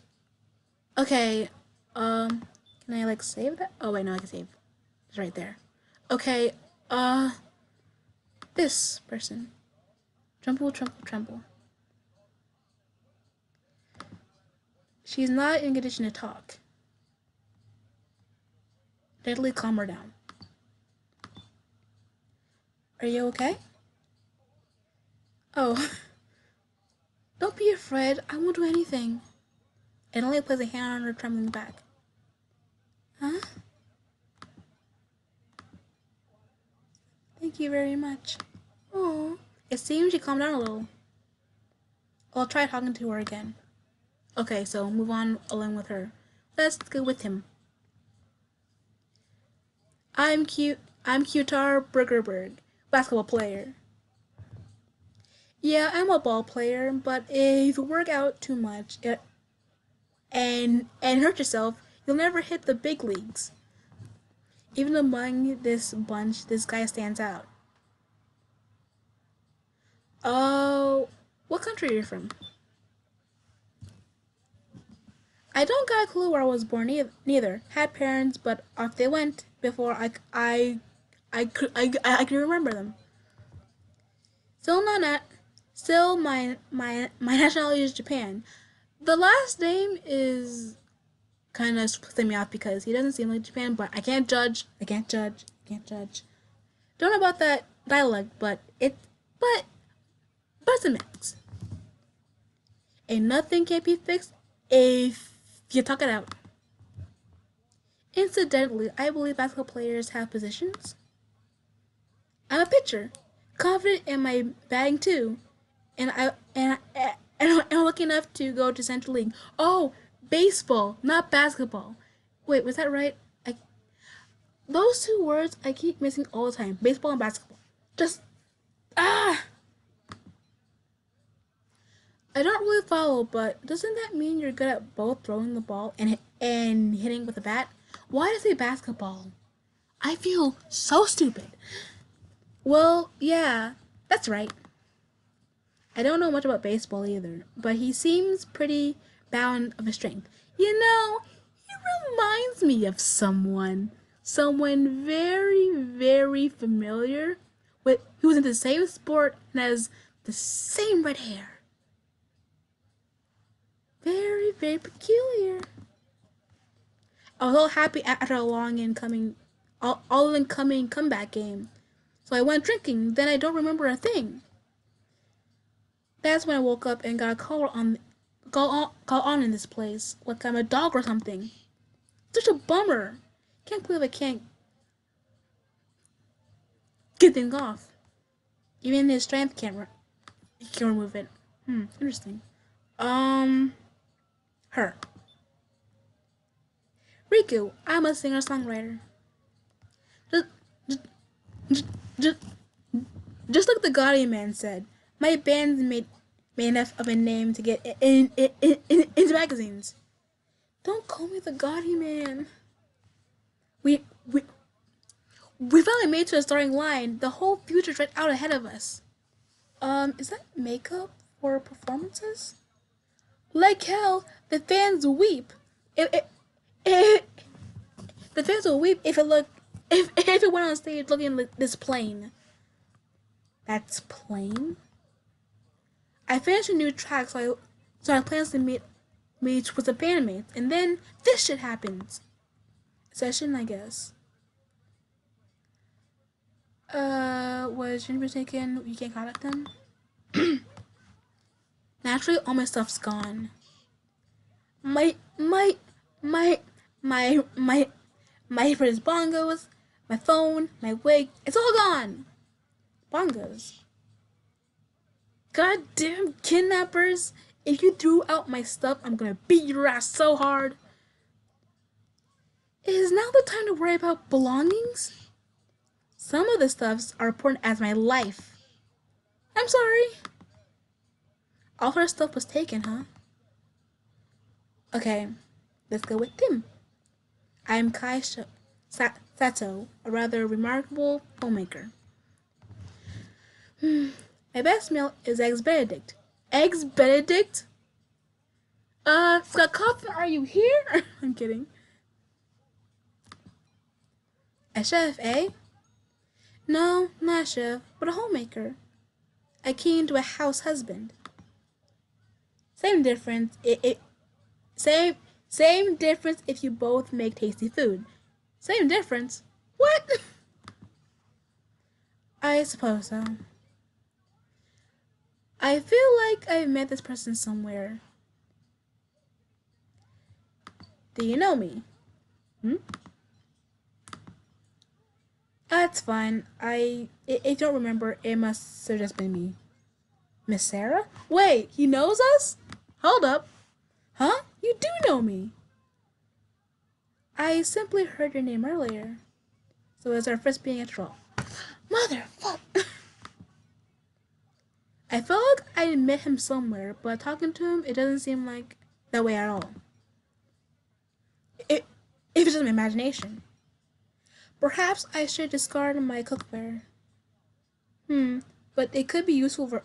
[SPEAKER 1] Okay, um, can I like save that? Oh wait, no, I can save. It's right there. Okay, uh, this person. Tremble, tremble, tremble. She's not in condition to talk. Deadly calm her down. Are you okay? Oh. Don't be afraid. I won't do anything. Only places a hand on her trembling back. Huh? Thank you very much. Oh, it seems she calmed down a little. I'll try talking to her again. Okay, so move on along with her. Let's go with him. I'm cute. I'm Q-taro Burgerberg, basketball player. Yeah, I'm a ball player, but if you work out too much it, and and hurt yourself, you'll never hit the big leagues. Even among this bunch, this guy stands out. Oh, what country are you from? I don't got a clue where I was born neither. Had parents, but off they went before I, I, I could I, I could remember them. Still not still my my my nationality is Japan. The last name is kind of pissing me off because he doesn't seem like Japan, but I can't judge. I can't judge. I can't judge. Don't know about that dialect, but it but but it's a mix. And nothing can be fixed if you talk it out. Incidentally, I believe basketball players have positions. I'm a pitcher, confident in my batting too, and I and I, and I'm lucky enough to go to Central League. Oh, baseball, not basketball. Wait, was that right? I, those two words I keep missing all the time: baseball and basketball. Just ah. I don't really follow, but doesn't that mean you're good at both throwing the ball and and hitting with a bat? Why does say basketball? I feel so stupid. Well, yeah, that's right. I don't know much about baseball either, but he seems pretty bound of his strength. You know, he reminds me of someone. Someone very, very familiar with who was in the same sport and has the same red hair. Very, very peculiar. I was all happy after a long incoming, all, all incoming comeback game. So I went drinking. Then I don't remember a thing. That's when I woke up and got a call on, call on, call on in this place, like I'm a dog or something. Such a bummer. Can't believe I can't get things off. Even his strength can't, re- can remove it. Hmm, interesting. Um her. Riku, I'm a singer songwriter. Just, just, just, just like the Guardian Man said, my band's made, made enough of a name to get in, in, in, in, into magazines. Don't call me the Guardian Man. We, we, we finally made to the starting line. The whole future's right out ahead of us. Um, is that makeup for performances? Like hell, the fans weep. If, if, if, the fans will weep if it look if went on stage looking like this plain. That's plain. I finished a new track, so I so I plans to meet meet with the bandmates, and then this shit happens. Session, I guess. Uh, was number taken? You can't contact them. Naturally, all my stuff's gone. My my my my my my friend's bongos, my phone, my wig, it's all gone. Bongos. Goddamn kidnappers! If you threw out my stuff, I'm gonna beat your ass so hard. It is now the time to worry about belongings? Some of the stuffs are important as my life. I'm sorry. All her stuff was taken, huh? Okay, let's go with Tim. I am Kai Sato, a rather remarkable homemaker. Hmm. My best meal is Eggs Benedict. Eggs Benedict? Uh, Scott Kaufman, are you here? I'm kidding. A chef, eh? No, not a chef, but a homemaker. I came to a house husband. Same difference. It, it same same difference if you both make tasty food. Same difference. What? I suppose so. I feel like I've met this person somewhere. Do you know me? Hmm? That's fine. I, I, don't remember. It must have just been me. Miss Sarah? Wait, he knows us? Hold up. Huh? You do know me. I simply heard your name earlier. So it's our first being a troll. Mother fuck. I felt like I met him somewhere, but talking to him, it doesn't seem like that way at all. It, if it's just my imagination. Perhaps I should discard my cookware. Hmm, but it could be useful for,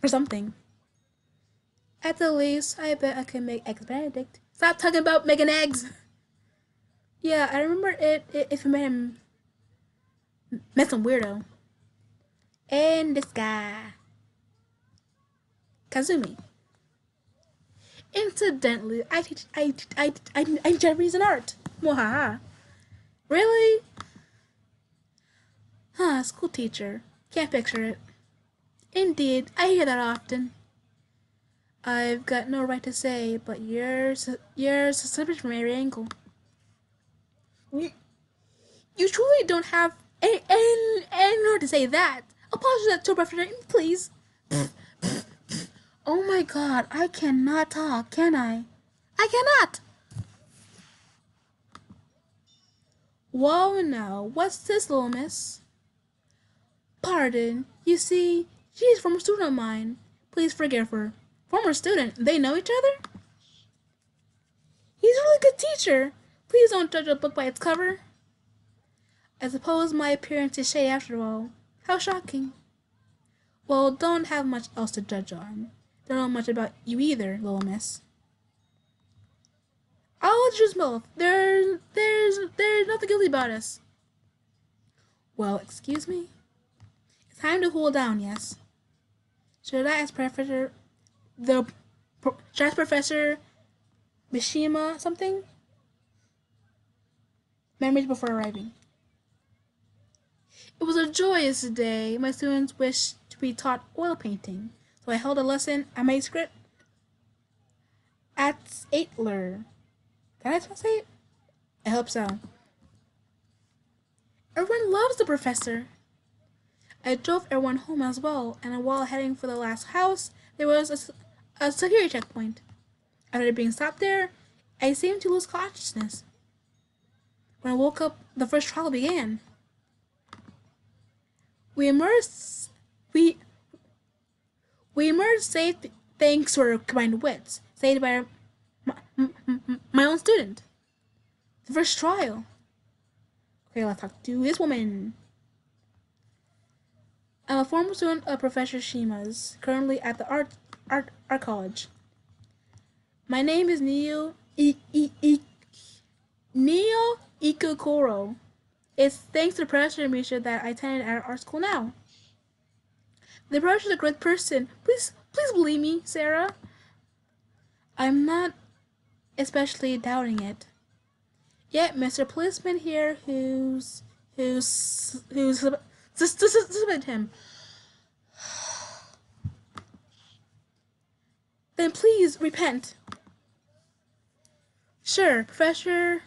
[SPEAKER 1] for something. At the least, I bet I can make eggs benedict. Stop talking about making eggs! Yeah, I remember it, it if you met him met some weirdo. And this guy. Kazumi. Incidentally, I teach I I I, I Japanese and art. Mwahaha. Really? Huh, school teacher. Can't picture it. Indeed, I hear that often. I've got no right to say, but you're you're suspicious from every angle. You, you truly don't have any, any, any to say that. Apologize to Professor, please. oh my god, I cannot talk, can I? I cannot! Whoa now, what's this, little miss? Pardon, you see, she's from a student of mine. Please forgive her. Former student, they know each other? He's a really good teacher. Please don't judge a book by its cover. I suppose my appearance is shady after all. How shocking. Well, don't have much else to judge on. Don't know much about you either, little miss. I'll just both. There's, there's, there's nothing guilty about us. Well, excuse me? It's time to cool down, yes. Should I ask Professor, the, I ask Professor Mishima something? Memories before arriving. It was a joyous day. My students wished to be taught oil painting, so I held a lesson at my script at Eitler. Can I say it? I hope so. Everyone loves the professor. I drove everyone home as well, and while heading for the last house, there was a, a security checkpoint. After being stopped there, I seemed to lose consciousness. When I woke up, the first trial began. We emerged, we, we emerged safe thanks to our combined wits, saved by my, my own student. The first trial. Okay, let's talk to this woman. I'm a former student of Professor Shima's, currently at the art art art college. My name is Neo I, I, I, Neo Ikukuro. It's thanks to Professor Misha that I attended at our school now. The professor is a great person. Please, please believe me, Sarah. I'm not especially doubting it. Yet, Mr. Policeman here, who's who's who's suspended him. Then please repent. Sure, Professor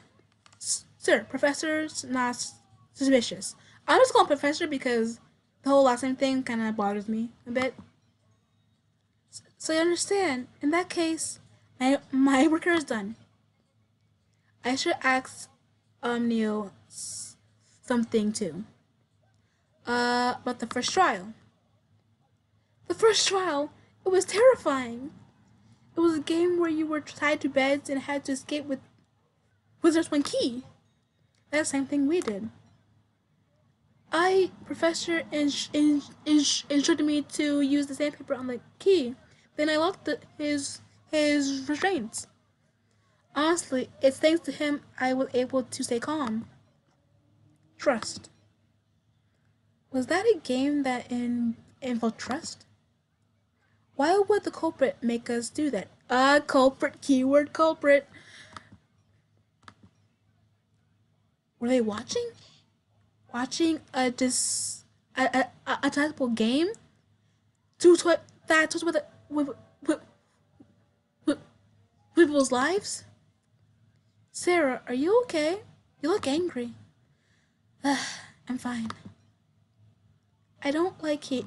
[SPEAKER 1] Sir, professor's not suspicious. I'm just calling professor because the whole last name thing kind of bothers me a bit. So you understand, in that case, my, my work is done. I should ask um, Neil something too. Uh, about the first trial. The first trial, it was terrifying. It was a game where you were tied to beds and had to escape with, with just one key. That's the same thing we did. I, professor, ins- ins- ins- instructed me to use the sandpaper on the key. Then I locked the, his his restraints. Honestly, it's thanks to him I was able to stay calm. Trust. Was that a game that in, involved trust? Why would the culprit make us do that? Ah, uh, culprit, keyword culprit. Were they watching? Watching a dis a a, a typical game? To what that was with, with with with people's lives? Sarah, are you okay? You look angry. I'm fine. I don't like he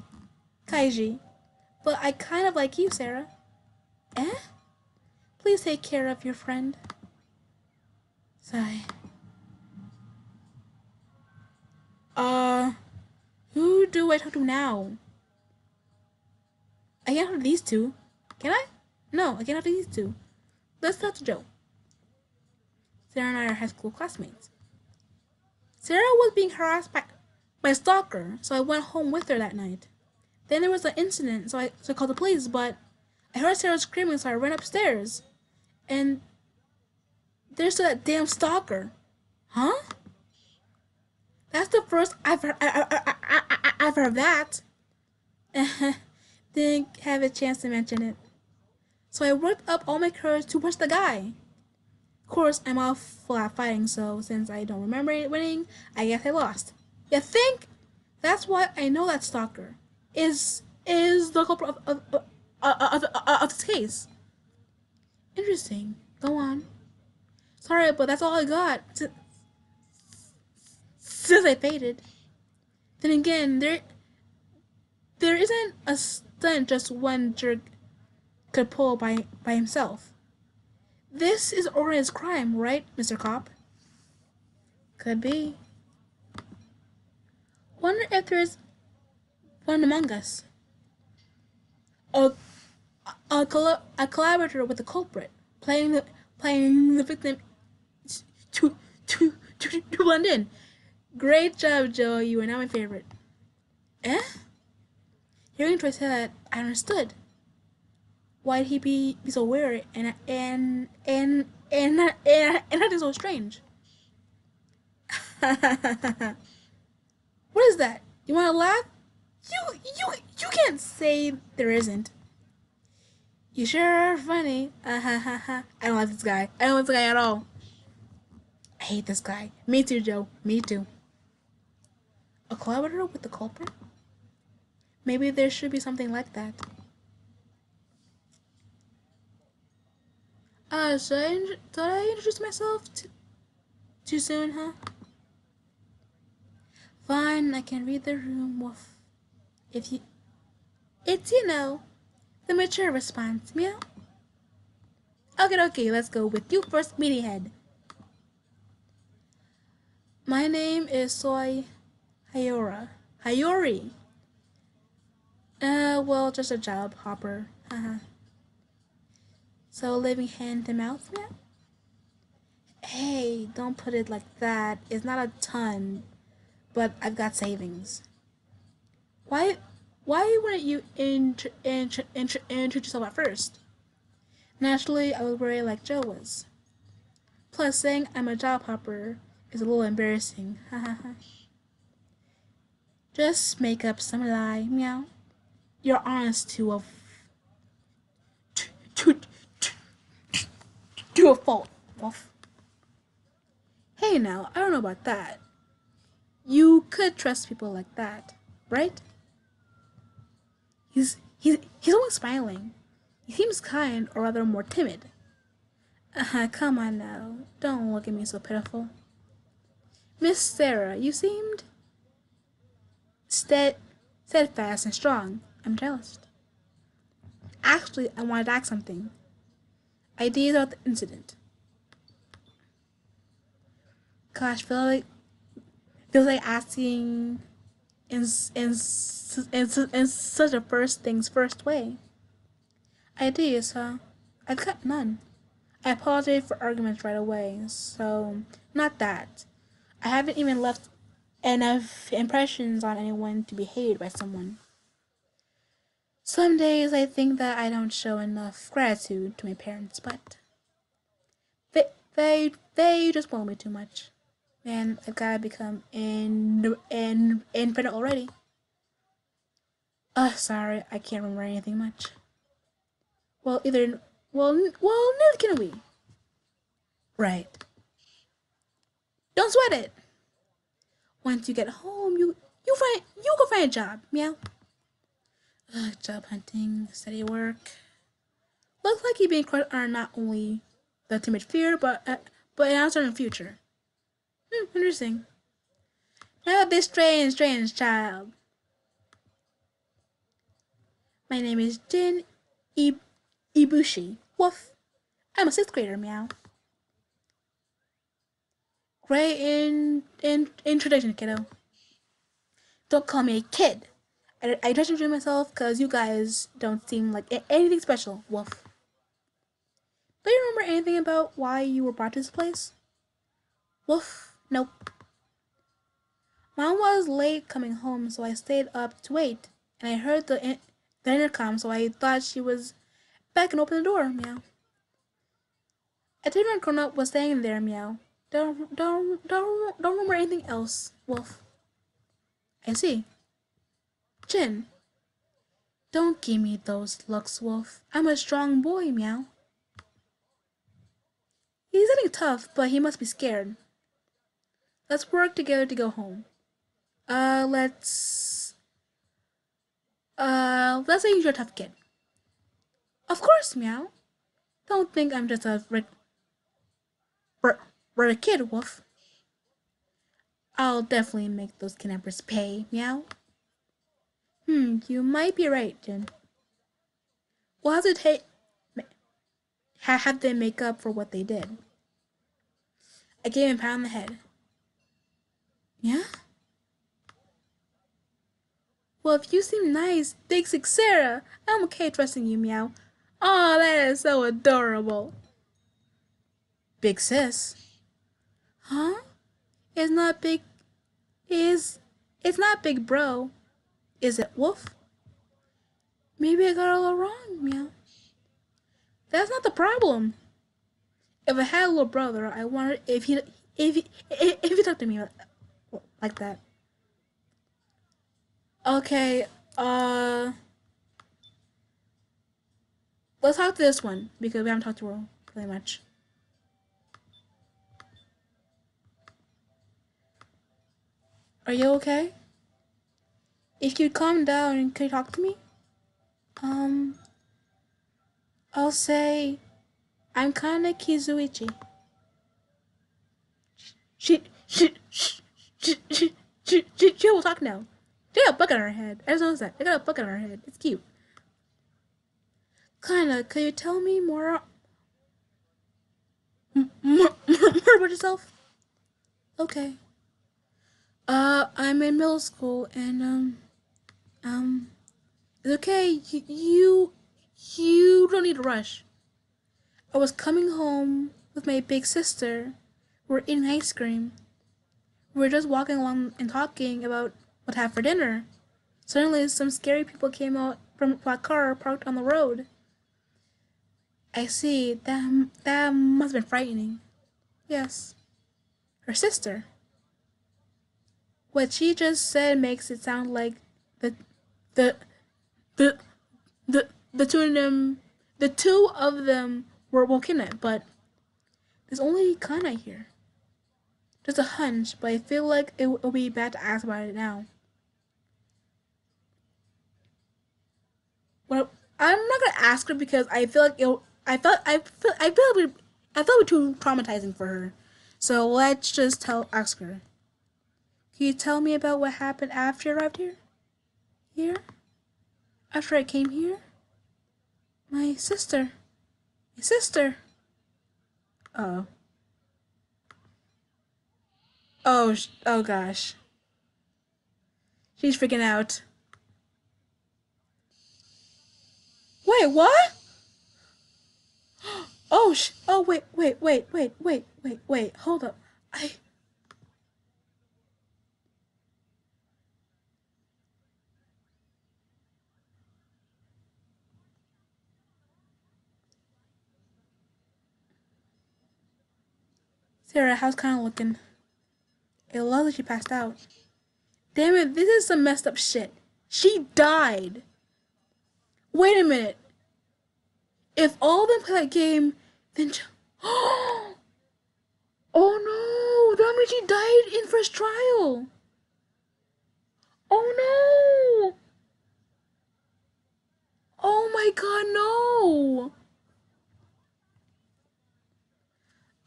[SPEAKER 1] Keiji, but I kind of like you, Sarah. Eh? Please take care of your friend. Sigh. Uh, who do I talk to now? I can't talk to these two. Can I? No, I can't talk to these two. Let's talk to Joe. Sarah and I are high school classmates. Sarah was being harassed by, by a stalker, so I went home with her that night. Then there was an incident, so I, so I called the police, but I heard Sarah screaming, so I ran upstairs. And there's that damn stalker. Huh? That's the first I've heard, I, I, I, I've heard that. Didn't have a chance to mention it. So I worked up all my courage to push the guy. Of course, I'm all flat fighting, so since I don't remember winning, I guess I lost. You think? That's why I know that stalker is is the culprit of of, of, uh, uh, of, uh, of this case. Interesting. Go on. Sorry, but that's all I got since I faded. Then again, there there isn't a stunt just one jerk could pull by by himself. This is organized crime, right, Mr. Cop? Could be. Wonder if there's one among us. A, a, a, collaborator with the culprit, playing the playing the victim to to to, to blend in. Great job, Joe. You are now my favorite. Eh? Hearing Troy say that, I understood. Why'd he be, be so weird and and and and and, and, and so strange? what is that? You want to laugh? You you you can't say there isn't. You sure are funny. Uh, ha, ha, ha. I don't like this guy. I don't like this guy at all. I hate this guy. Me too, Joe. Me too. A collaborator with the culprit? Maybe there should be something like that. Uh, should I, did I introduce myself too soon, huh? Fine, I can read the room with, if you, it's, you know, the mature response, meow. Okay, okay, let's go with you first, meaty head. My name is Soy Hayora. Hayori. Uh, well, just a job hopper. Uh-huh. So living hand to mouth now? Hey, don't put it like that. It's not a ton, but I've got savings. Why, why wouldn't you int int int introduce yourself at first? Naturally, I was worried like Joe was. Plus, saying I'm a job hopper is a little embarrassing. Ha ha ha. Just make up some lie, meow. You're honest to a to to to, to a fault, wolf. Hey now, I don't know about that. You could trust people like that, right? He's he's he's always smiling. He seems kind, or rather more timid. Uh come on now, don't look at me so pitiful. Miss Sarah, you seemed stead, steadfast and strong. I'm jealous. Actually, I wanted to ask something. Ideas about the incident. Gosh, feel like feels like asking in in in, in such a first things first way. Ideas, huh? I've got none. I apologize for arguments right away, so not that. I haven't even left enough impressions on anyone to be hated by someone. Some days I think that I don't show enough gratitude to my parents, but they they they just want me too much, and I've gotta become in in independent already. Uh, sorry, I can't remember anything much. Well, either well well neither can we. Right. Don't sweat it. Once you get home, you you find you go find a job. Meow. Ugh, job hunting, steady work. Looks like you being caught are not only the timid fear, but uh, but an uncertain future. Hmm, interesting. Now this strange, strange child. My name is Jin Ibushi. Woof. I'm a sixth grader, meow. Great in, in introduction, kiddo. Don't call me a kid. I, I just introduce myself because you guys don't seem like anything special. Woof. Do you remember anything about why you were brought to this place? Woof. Nope. Mom was late coming home, so I stayed up to wait, and I heard the, in- the intercom, so I thought she was back and opened the door. Meow. A different grown up was standing there. Meow. Don't don't don't don't remember anything else, Wolf. I see. Jin. Don't give me those looks, Wolf. I'm a strong boy, Meow. He's getting tough, but he must be scared. Let's work together to go home. Uh, let's. Uh, let's say you're a tough kid. Of course, Meow. Don't think I'm just a. Re- we're, we're a kid, Wolf. I'll definitely make those kidnappers pay, Meow. Hmm, you might be right, Jin. We'll have to take. ha- Have them make up for what they did. I gave him a pat on the head. Yeah? Well, if you seem nice, big six Sarah, I'm okay trusting you, Meow. Aw, that is so adorable. Big sis? Huh? It's not big. Is. It's not big bro. Is it Wolf? Maybe I got it all wrong, Meow. That's not the problem. If I had a little brother, I wonder if he if he if he talked to me like, that. Okay, uh let's talk to this one because we haven't talked to her really much. Are you okay? If you'd calm down, could you talk to me? Um, I'll say I'm kinda Kizuichi. She, she, she, she, will talk now. She got a bucket on her head. I just noticed that. She got a bucket on her head. It's cute. Kanna, could you tell me more, m- more, more about yourself? Okay. Uh, I'm in middle school and, um, um, it's okay. You, you, you don't need to rush. I was coming home with my big sister. We're eating ice cream. We were just walking along and talking about what to have for dinner. Suddenly, some scary people came out from a car parked on the road. I see. That that must have been frightening. Yes. Her sister. What she just said makes it sound like the the the the the two of them the two of them were woken it, but there's only Kanna here. Just a hunch, but I feel like it would be bad to ask about it now. Well, I'm not gonna ask her because I feel like it. I felt I feel I feel like we, I felt it too traumatizing for her. So let's just tell ask her. Can you tell me about what happened after you arrived here? Here? After I came here? My sister. My sister. Oh. Oh, oh gosh. She's freaking out. Wait, what? Oh, sh- oh, wait, wait, wait, wait, wait, wait, wait, hold up. I. Sarah, how's kind of looking? It looks like she passed out. Damn it, this is some messed up shit. She died. Wait a minute. If all of them play that game, then. Oh no! That means she died in first trial. Oh no! Oh my god, no!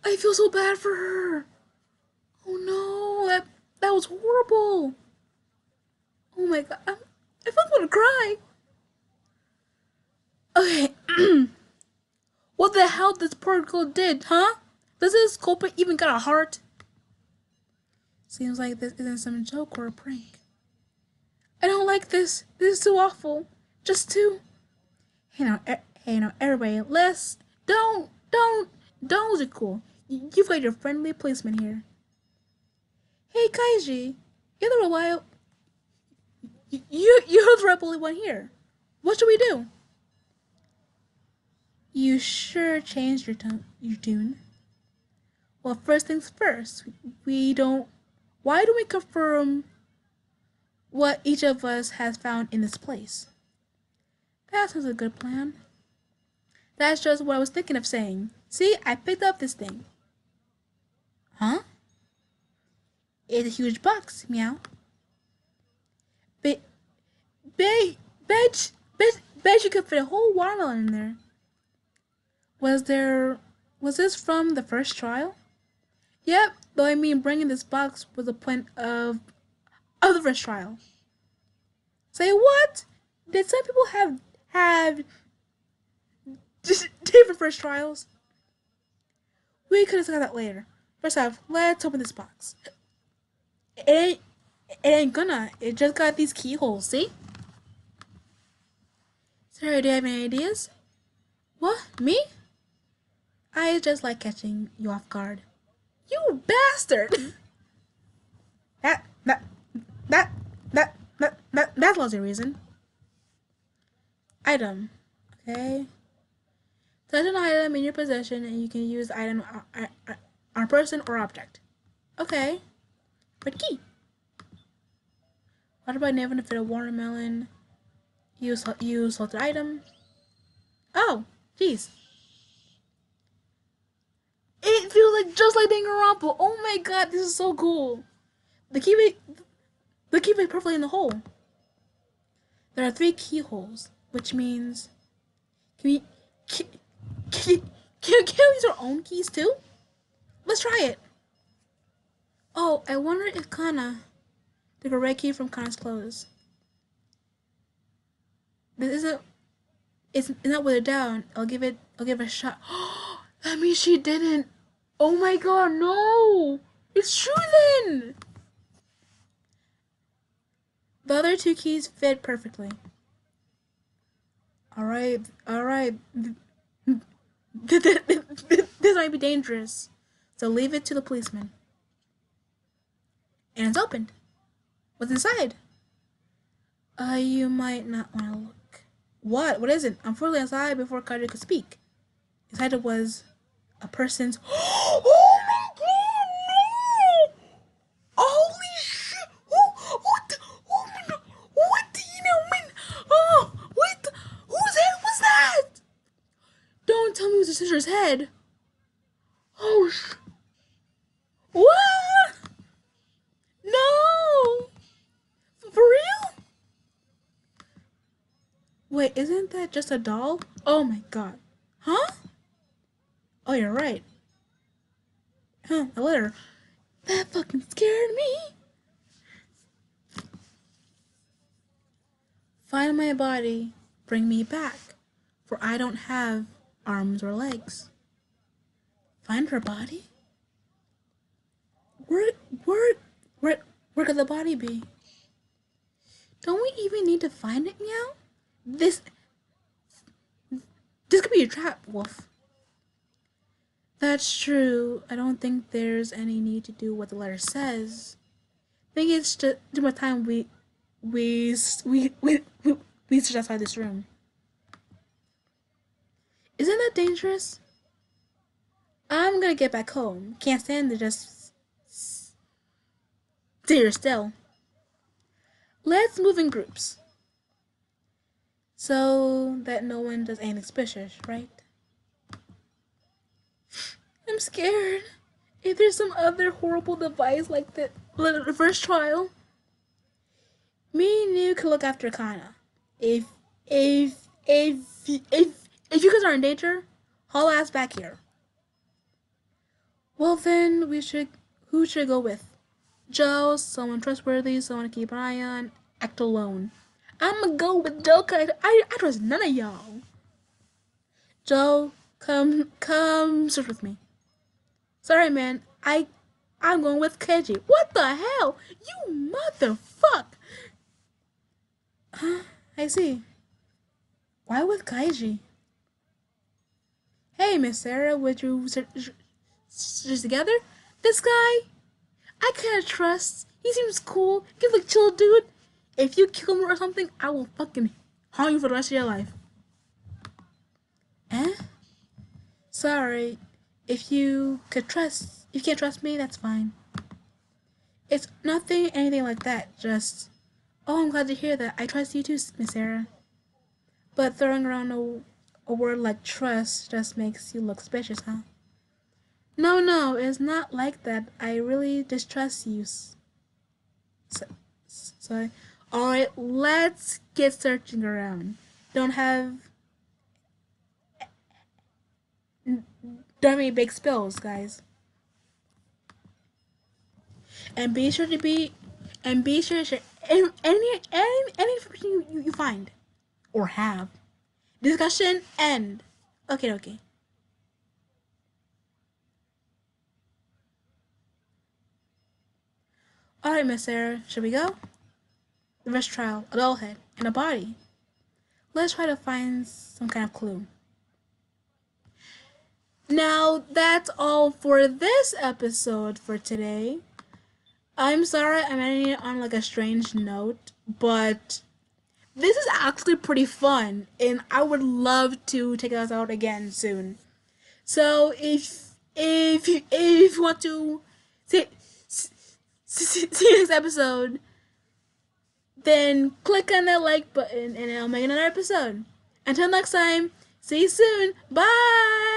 [SPEAKER 1] I feel so bad for her. Oh no, that that was horrible. Oh my god, I'm, I I'm gonna cry. Okay, what the hell this poor girl did, huh? Does this culprit even got a heart? Seems like this isn't some joke or a prank. I don't like this. This is too awful. Just too. Hey now, e- hey now, everybody, let's don't, don't, don't it cool. You've got your friendly policeman here. Hey Keiji, You're the reliable. You, you, the rebel one here. What should we do? You sure changed your, your tune. Well, first things first, we don't. Why don't we confirm what each of us has found in this place? That sounds a good plan. That's just what I was thinking of saying. See, I picked up this thing. Huh? It's a huge box, meow. Bet, bet, bet, bet, you could fit a whole watermelon in there. Was there, was this from the first trial? Yep, though I mean bringing this box was the point of, of the first trial. Say what? Did some people have, have different first trials? We could have got that later. First off, let's open this box. It ain't, it ain't gonna. It just got these keyholes, see? Sorry, do you have any ideas? What? Me? I just like catching you off guard. You bastard! that, that, that, that, that, that, that was a reason. Item. Okay. Touch an item in your possession and you can use item uh, uh, uh, on a person or object. Okay. Key. What about never to fit a watermelon? Use, use salted item. Oh, jeez. It feels like just like Danganronpa. Oh my god, this is so cool. The key the key fit perfectly in the hole. There are three keyholes, which means can we can, can, can, can we use our own keys too? Let's try it. Oh, I wonder if Kanna red key from Kanna's clothes. This isn't it's not with it down. I'll give it I'll give it a shot. that means she didn't. Oh my god, no! It's true then! The other two keys fit perfectly. Alright, alright. this might be dangerous. So leave it to the policeman. And it's opened. What's inside? Uh, you might not want to look. What? What is it? Unfortunately, inside before Carter could speak. Inside it was a person's. oh my god, no! Holy shit! Oh, what? The, oh my god! What do you know? mean? Oh, what? Whose head was that? Don't tell me it was your sister's head. Oh, sh- what? No! For real? Wait, isn't that just a doll? Oh my god. Huh? Oh, you're right. Huh, a letter. That fucking scared me. Find my body, bring me back, for I don't have arms or legs. Find her body? Where, where, where, where could the body be? Don't we even need to find it now? This, this could be a trap, Wolf. That's true. I don't think there's any need to do what the letter says. I think it's just too much time we we we we we, we sit outside this room. Isn't that dangerous? I'm gonna get back home. Can't stand to just stay still. Let's move in groups. So that no one does anything suspicious, right? I'm scared. If there's some other horrible device like the, the first trial, me and you can look after Kanna. If if if if if you guys are in danger, haul ass back here. Well then, we should. Who should I go with? Joe, someone trustworthy, someone to keep an eye on. Act alone. I'ma go with Joe. Cause I I trust none of y'all. Joe, come come search with me. Sorry, man. I I'm going with Keiji. What the hell? You motherfuck. Huh? I see. Why with Keiji? Hey, Miss Sarah, would you search together? This guy? I can't trust. He seems cool. He's like chill dude. If you kill me or something, I will fucking haunt you for the rest of your life. Eh? Sorry. If you could trust, if you can't trust me, that's fine. It's nothing, anything like that. Just, oh, I'm glad to hear that. I trust you too, Miss Sarah. But throwing around a, a word like trust just makes you look suspicious, huh? No, no, it's not like that. I really distrust you. So, so alright, let's get searching around. Don't have. Don't any big spills, guys. And be sure to be. And be sure to share any, any, any, information you, you, you find or have. Discussion end. Okay, okay. Alright, Miss Sarah, should we go? The rest trial, a doll head, and a body. Let's try to find some kind of clue. Now, that's all for this episode for today. I'm sorry I'm ending it on like a strange note, but this is actually pretty fun, and I would love to take us out again soon. So if if if you want to see see you next episode, then click on that like button, and I'll make another episode. Until next time, see you soon. Bye.